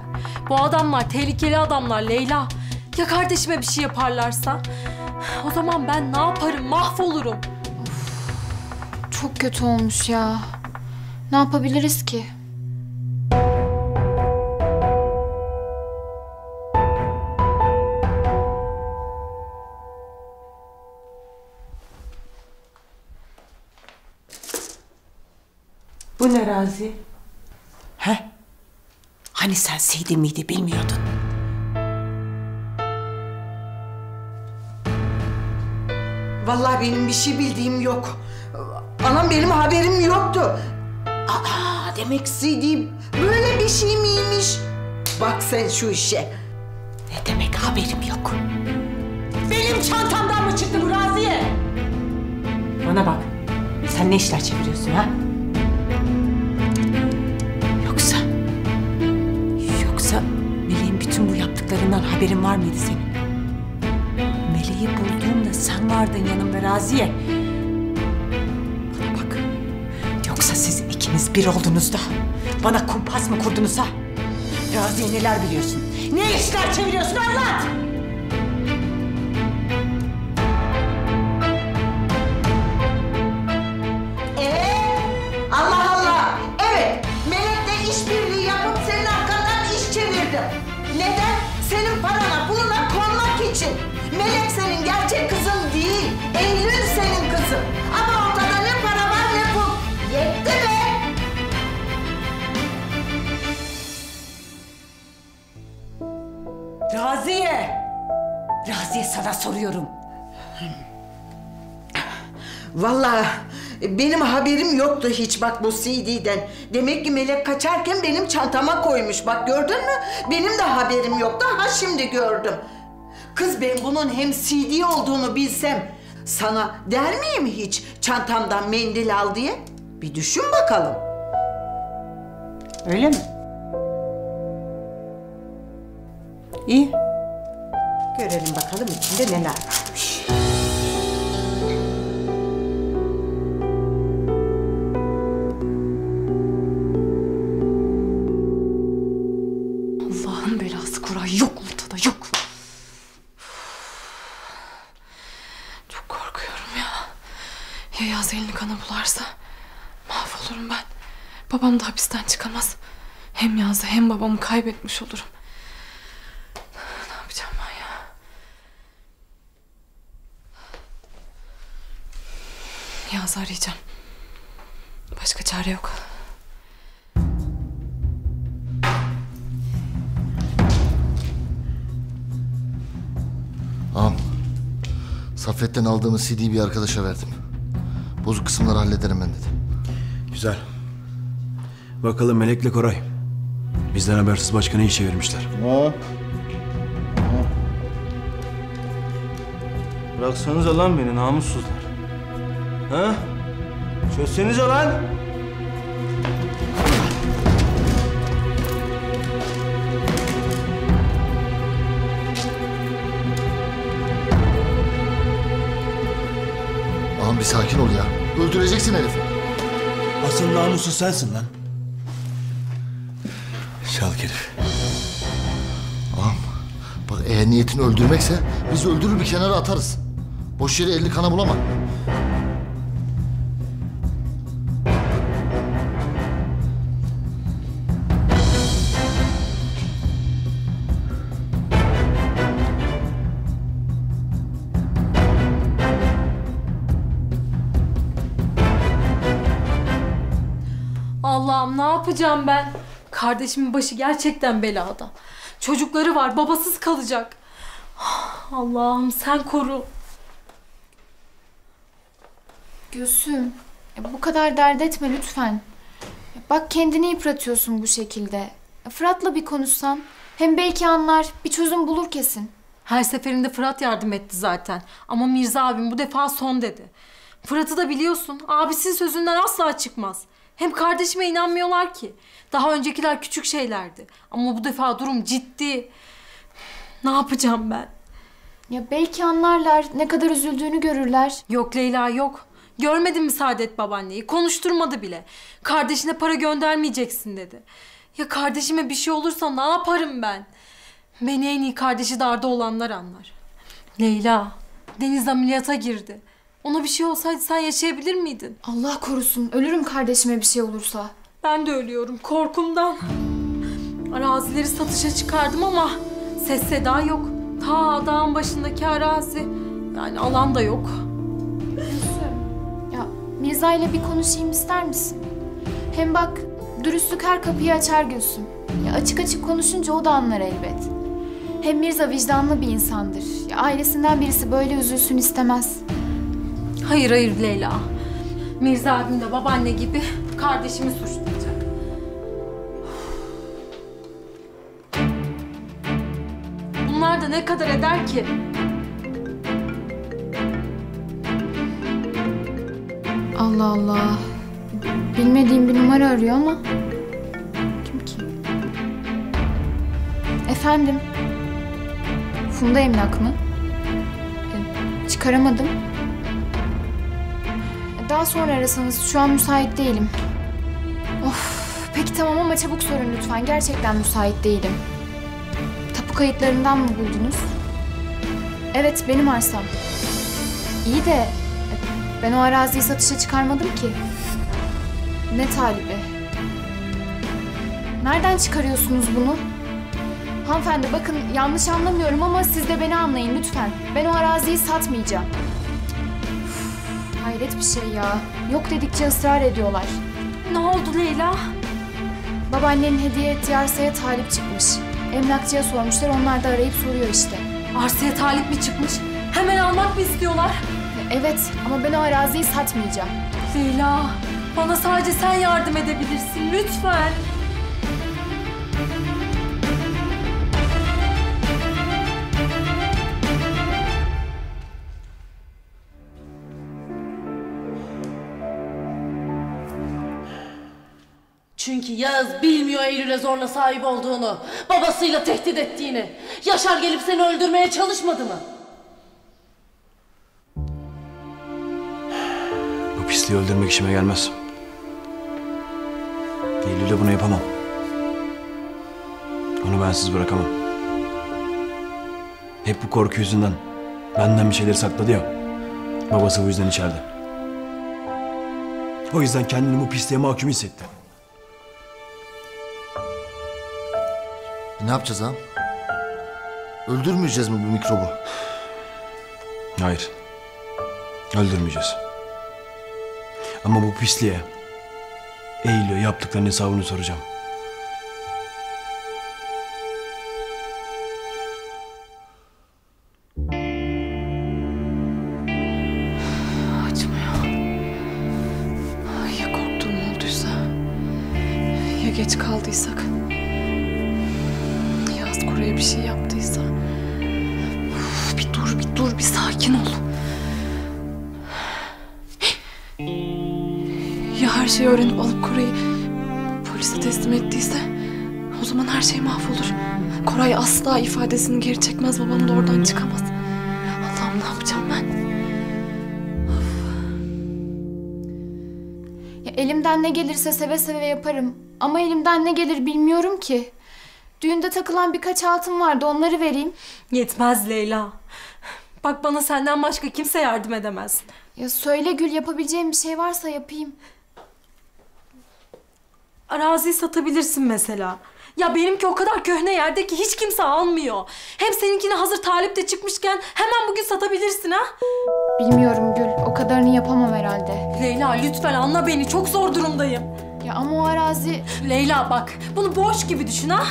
Bu adamlar tehlikeli adamlar Leyla. Ya kardeşime bir şey yaparlarsa? O zaman ben ne yaparım? Mahvolurum. Çok kötü olmuş ya. Ne yapabiliriz ki? Bu ne Razi? He? Hani sen Seydi miydi bilmiyordun? Vallahi benim bir şey bildiğim yok. Anam benim haberim yoktu. Aa demek istediğim böyle bir şey miymiş? Bak sen şu işe. Ne demek haberim yok? Benim çantamdan mı çıktı bu Raziye? Bana bak. Sen ne işler çeviriyorsun ha? Yoksa... Yoksa Meleğin bütün bu yaptıklarından haberin var mıydı senin? Meleği bulduğumda sen vardın yanımda Raziye. ikiniz bir oldunuz da bana kumpas mı kurdunuz ha? Raziye neler biliyorsun? Ne işler çeviriyorsun anlat! Ee, Allah Allah! Evet, Melek'le işbirliği yapıp senin arkandan iş çevirdim. Neden? Senin parana buluna konmak için. Melek senin gerçek kızın Raziye! Raziye sana soruyorum. Vallahi benim haberim yoktu hiç bak bu CD'den. Demek ki Melek kaçarken benim çantama koymuş. Bak gördün mü? Benim de haberim yoktu. Ha şimdi gördüm. Kız ben bunun hem CD olduğunu bilsem sana der miyim hiç çantamdan mendil al diye? Bir düşün bakalım. Öyle mi? İyi. Görelim bakalım içinde neler varmış. Allah'ın belası Koray yok ortada yok. Çok korkuyorum ya. Ya Yaz elini kana bularsa mahvolurum ben. Babam da hapisten çıkamaz. Hem Yaz'ı hem babamı kaybetmiş olurum. Ne yapacağım ben ya? Yaz'ı arayacağım. Başka çare yok. Ağam, Saffet'ten aldığımız CD'yi bir arkadaşa verdim. Bozuk kısımları hallederim ben dedi. Güzel. Bakalım Melek'le Koray. Bizden habersiz başka ne işe vermişler? Ha? Bıraksanıza lan beni namussuzlar. Ha? Çözsenize lan. Ağam bir sakin ol ya. Öldüreceksin herifi. Asıl namussuz sensin lan. Şalk herif. Ağam bak eğer niyetin öldürmekse biz öldürür bir kenara atarız. Boş yere elini kana bulama. Kardeşimin başı gerçekten belada. Çocukları var, babasız kalacak. Allah'ım sen koru. Gülsüm, ya bu kadar dert etme lütfen. Ya Bak kendini yıpratıyorsun bu şekilde. Ya Fırat'la bir konuşsan hem belki anlar, bir çözüm bulur kesin. Her seferinde Fırat yardım etti zaten. Ama Mirza abim bu defa son dedi. Fırat'ı da biliyorsun. Abisinin sözünden asla çıkmaz. Hem kardeşime inanmıyorlar ki. Daha öncekiler küçük şeylerdi. Ama bu defa durum ciddi. Ne yapacağım ben? Ya belki anlarlar, ne kadar üzüldüğünü görürler. Yok Leyla yok. Görmedin mi Saadet babaanneyi? Konuşturmadı bile. Kardeşine para göndermeyeceksin dedi. Ya kardeşime bir şey olursa ne yaparım ben? Beni en iyi kardeşi darda olanlar anlar. Leyla, Deniz ameliyata girdi. Ona bir şey olsaydı sen yaşayabilir miydin? Allah korusun, ölürüm kardeşime bir şey olursa. Ben de ölüyorum korkumdan. Arazileri satışa çıkardım ama ses seda yok. Ta dağın başındaki arazi. Yani alan da yok. Ya Mirza ile bir konuşayım ister misin? Hem bak dürüstlük her kapıyı açar Gülsüm. Ya açık açık konuşunca o da anlar elbet. Hem Mirza vicdanlı bir insandır. Ya ailesinden birisi böyle üzülsün istemez. Hayır hayır Leyla. Mirza abim de babaanne gibi kardeşimi suçlayacak. Bunlar da ne kadar eder ki? Allah Allah. Bilmediğim bir numara arıyor ama. Kim ki? Efendim? Funda emlak mı? E, çıkaramadım. Daha sonra arasanız şu an müsait değilim. Of, peki tamam ama çabuk sorun lütfen. Gerçekten müsait değilim. Tapu kayıtlarından mı buldunuz? Evet, benim arsam. İyi de ben o araziyi satışa çıkarmadım ki. Ne talibi? Nereden çıkarıyorsunuz bunu? Hanımefendi bakın yanlış anlamıyorum ama siz de beni anlayın lütfen. Ben o araziyi satmayacağım. Hayret bir şey ya. Yok dedikçe ısrar ediyorlar. Ne oldu Leyla? Babaannenin hediye ettiği arsaya talip çıkmış. Emlakçıya sormuşlar onlar da arayıp soruyor işte. Arsaya talip mi çıkmış? Hemen almak mı istiyorlar? Evet ama ben o araziyi satmayacağım. Leyla, bana sadece sen yardım edebilirsin lütfen. Çünkü Yağız bilmiyor Eylül'e zorla sahip olduğunu. Babasıyla tehdit ettiğini. Yaşar gelip seni öldürmeye çalışmadı mı? Bu pisliği öldürmek işime gelmez. Eylül'e bunu yapamam. Onu bensiz bırakamam. Hep bu korku yüzünden benden bir şeyleri sakladı ya. Babası bu yüzden içeride. O yüzden kendini bu pisliğe mahkum hissetti. Ne yapacağız ağam? Öldürmeyeceğiz mi bu mikrobu? Hayır. Öldürmeyeceğiz. Ama bu pisliğe Eylül'e yaptıklarının hesabını soracağım. Açmıyor. Ya korktuğum olduysa? Ya geç kaldıysak? Bir şey yaptıysa? Uf, bir dur, bir dur, bir sakin ol. Ya her şeyi öğrenip alıp Koray'ı polise teslim ettiyse? O zaman her şey mahvolur. Koray asla ifadesini geri çekmez, babam da oradan çıkamaz. Allah'ım ne yapacağım ben? Ya elimden ne gelirse seve seve yaparım. Ama elimden ne gelir bilmiyorum ki. Düğünde takılan birkaç altın vardı onları vereyim. Yetmez Leyla. Bak bana senden başka kimse yardım edemez. Ya söyle Gül yapabileceğim bir şey varsa yapayım. Araziyi satabilirsin mesela. Ya benimki o kadar köhne yerde ki hiç kimse almıyor. Hem seninkine hazır talip de çıkmışken hemen bugün satabilirsin ha? Bilmiyorum Gül o kadarını yapamam herhalde. Leyla lütfen anla beni çok zor durumdayım. Ya ama o arazi... Leyla bak bunu borç gibi düşün ha.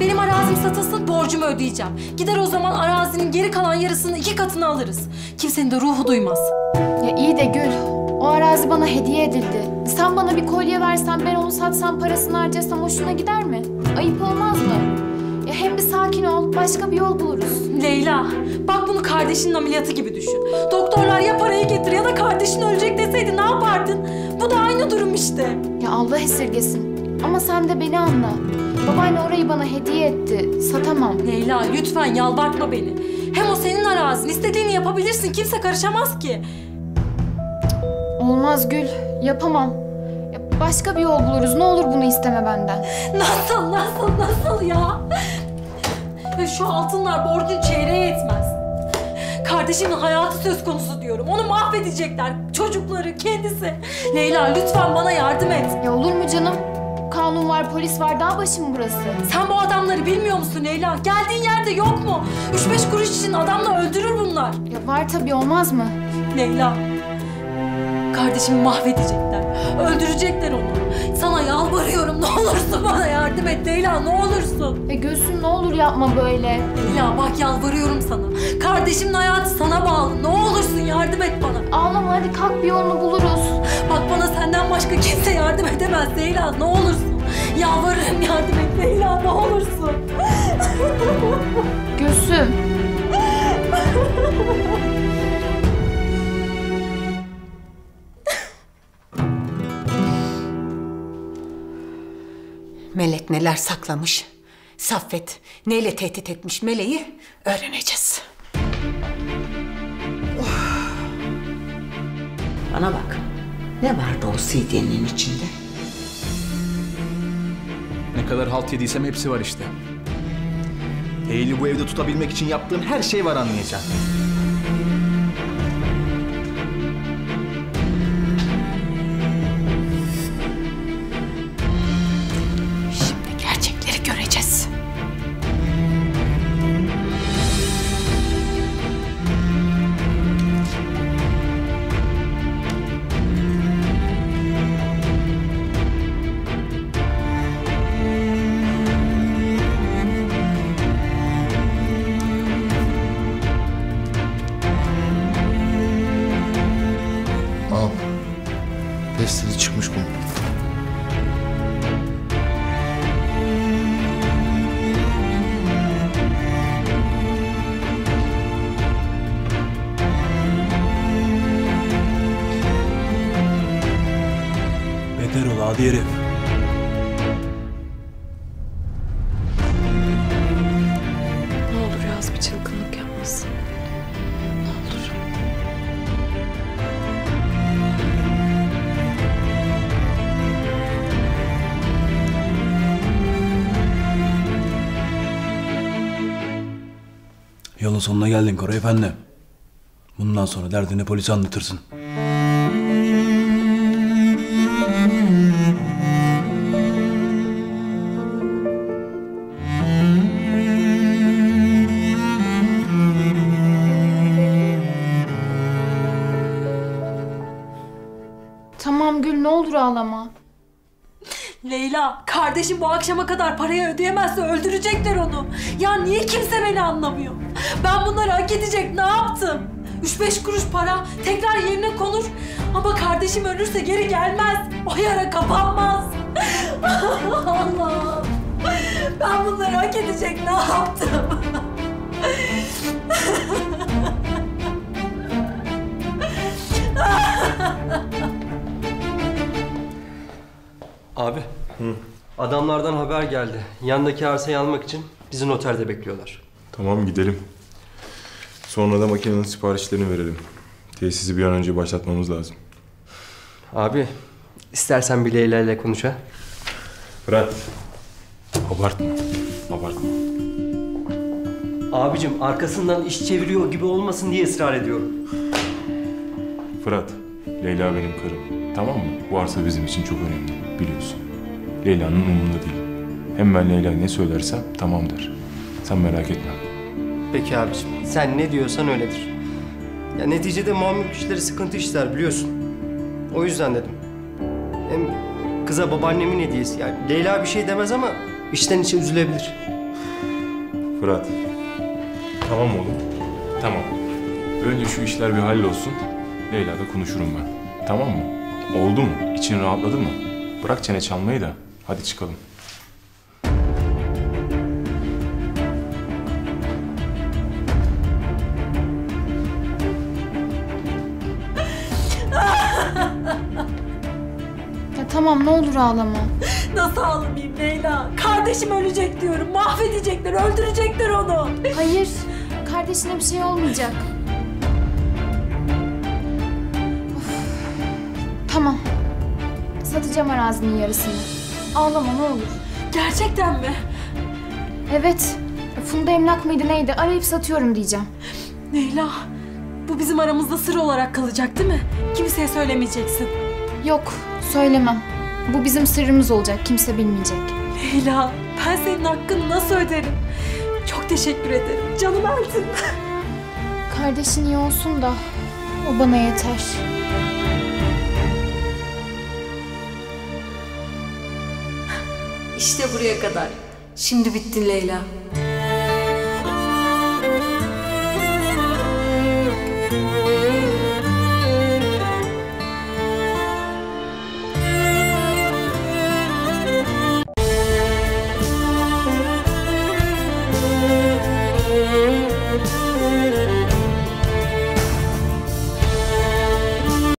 Benim arazim satılsın borcumu ödeyeceğim. Gider o zaman arazinin geri kalan yarısını iki katını alırız. Kimsenin de ruhu duymaz. Ya iyi de Gül o arazi bana hediye edildi. Sen bana bir kolye versen ben onu satsam parasını harcasam hoşuna gider mi? Ayıp olmaz mı? Ya hem bir sakin ol başka bir yol buluruz. Leyla bak bunu kardeşinin ameliyatı gibi düşün. Doktorlar ya parayı getir ya da kardeşin ölecek deseydi ne yapardın? Bu da aynı durum işte. Ya Allah esirgesin. Ama sen de beni anla. Babaanne orayı bana hediye etti. Satamam. Leyla lütfen yalvartma beni. Hem o senin arazin. istediğini yapabilirsin. Kimse karışamaz ki. Olmaz Gül. Yapamam. Başka bir yol buluruz. Ne olur bunu isteme benden. Nasıl, nasıl, nasıl ya? Ya Şu altınlar borcun çeyreğe yetmez. Kardeşimin hayatı söz konusu diyorum. Onu mahvedecekler. Çocukları, kendisi. Leyla lütfen bana yardım et. Ya olur mu canım? Kanun var, polis var. Dağ başı mı burası? Sen bu adamları bilmiyor musun Leyla? Geldiğin yerde yok mu? Üç beş kuruş için adamla öldürür bunlar. Ya var tabii olmaz mı? Leyla. Kardeşimi mahvedecekler. Öldürecekler onu. Sana yalvarıyorum ne olursun bana yardım et Leyla ne olursun. Ya Gülsün ne olur yapma böyle. Leyla bak yalvarıyorum sana. Kardeşimin hayatı sana bağlı. Ne olursun yardım et bana. Ağlama hadi kalk bir yolunu buluruz. Bak bana senden başka kimse yardım edemez Leyla ne olursun. Yalvarırım yardım et Leyla ne olursun. Gülsüm. Melek neler saklamış. Saffet neyle tehdit etmiş Meleği öğreneceğiz. Bana bak. Ne vardı o CD'nin içinde? Ne kadar halt yediysem hepsi var işte. Eylül'ü bu evde tutabilmek için yaptığım her şey var anlayacağım. Yolun sonuna geldin Koray Efendi. Bundan sonra derdini polise anlatırsın. Tamam Gül ne olur ağlama. Leyla, kardeşim bu akşama kadar parayı ödeyemezse öldürecekler onu. Ya niye kimse beni anlamıyor? Ben bunları hak edecek ne yaptım? Üç beş kuruş para tekrar yerine konur. Ama kardeşim ölürse geri gelmez. O yara kapanmaz. Allah! Ben bunları hak edecek ne yaptım? Abi. Adamlardan haber geldi. Yandaki arsayı almak için bizi noterde bekliyorlar. Tamam gidelim. Sonra da makinenin siparişlerini verelim. Tesisi bir an önce başlatmamız lazım. Abi istersen bir Leyla ile konuş ha. Fırat. Abartma. Abartma. Abicim arkasından iş çeviriyor gibi olmasın diye ısrar ediyorum. Fırat. Leyla benim karım. Tamam mı? Bu arsa bizim için çok önemli. Biliyorsun. Leyla'nın umurunda değil. Hem ben Leyla ne söylersem tamam der. Sen merak etme. Peki abicim sen ne diyorsan öyledir. Ya neticede mamul kişileri sıkıntı işler biliyorsun. O yüzden dedim. Hem kıza babaannemin hediyesi. Yani Leyla bir şey demez ama içten içe üzülebilir. Fırat. Tamam oğlum. Tamam. Önce şu işler bir hallolsun. Leyla'da konuşurum ben. Tamam mı? Oldu mu? İçin rahatladı mı? Bırak çene çalmayı da. Hadi çıkalım. Tamam ne olur ağlama. Nasıl ağlamayayım Leyla? Kardeşim ölecek diyorum. Mahvedecekler, öldürecekler onu. Hayır. Kardeşine bir şey olmayacak. Of. Tamam. Satacağım arazinin yarısını. Ağlama ne olur. Gerçekten mi? Evet. Funda emlak mıydı neydi? Arayıp satıyorum diyeceğim. Leyla, bu bizim aramızda sır olarak kalacak değil mi? Kimseye söylemeyeceksin. Yok, söylemem. Bu bizim sırrımız olacak. Kimse bilmeyecek. Leyla, ben senin hakkını nasıl öderim? Çok teşekkür ederim. Canım Eltin. Kardeşin iyi olsun da o bana yeter. İşte buraya kadar. Şimdi bittin Leyla.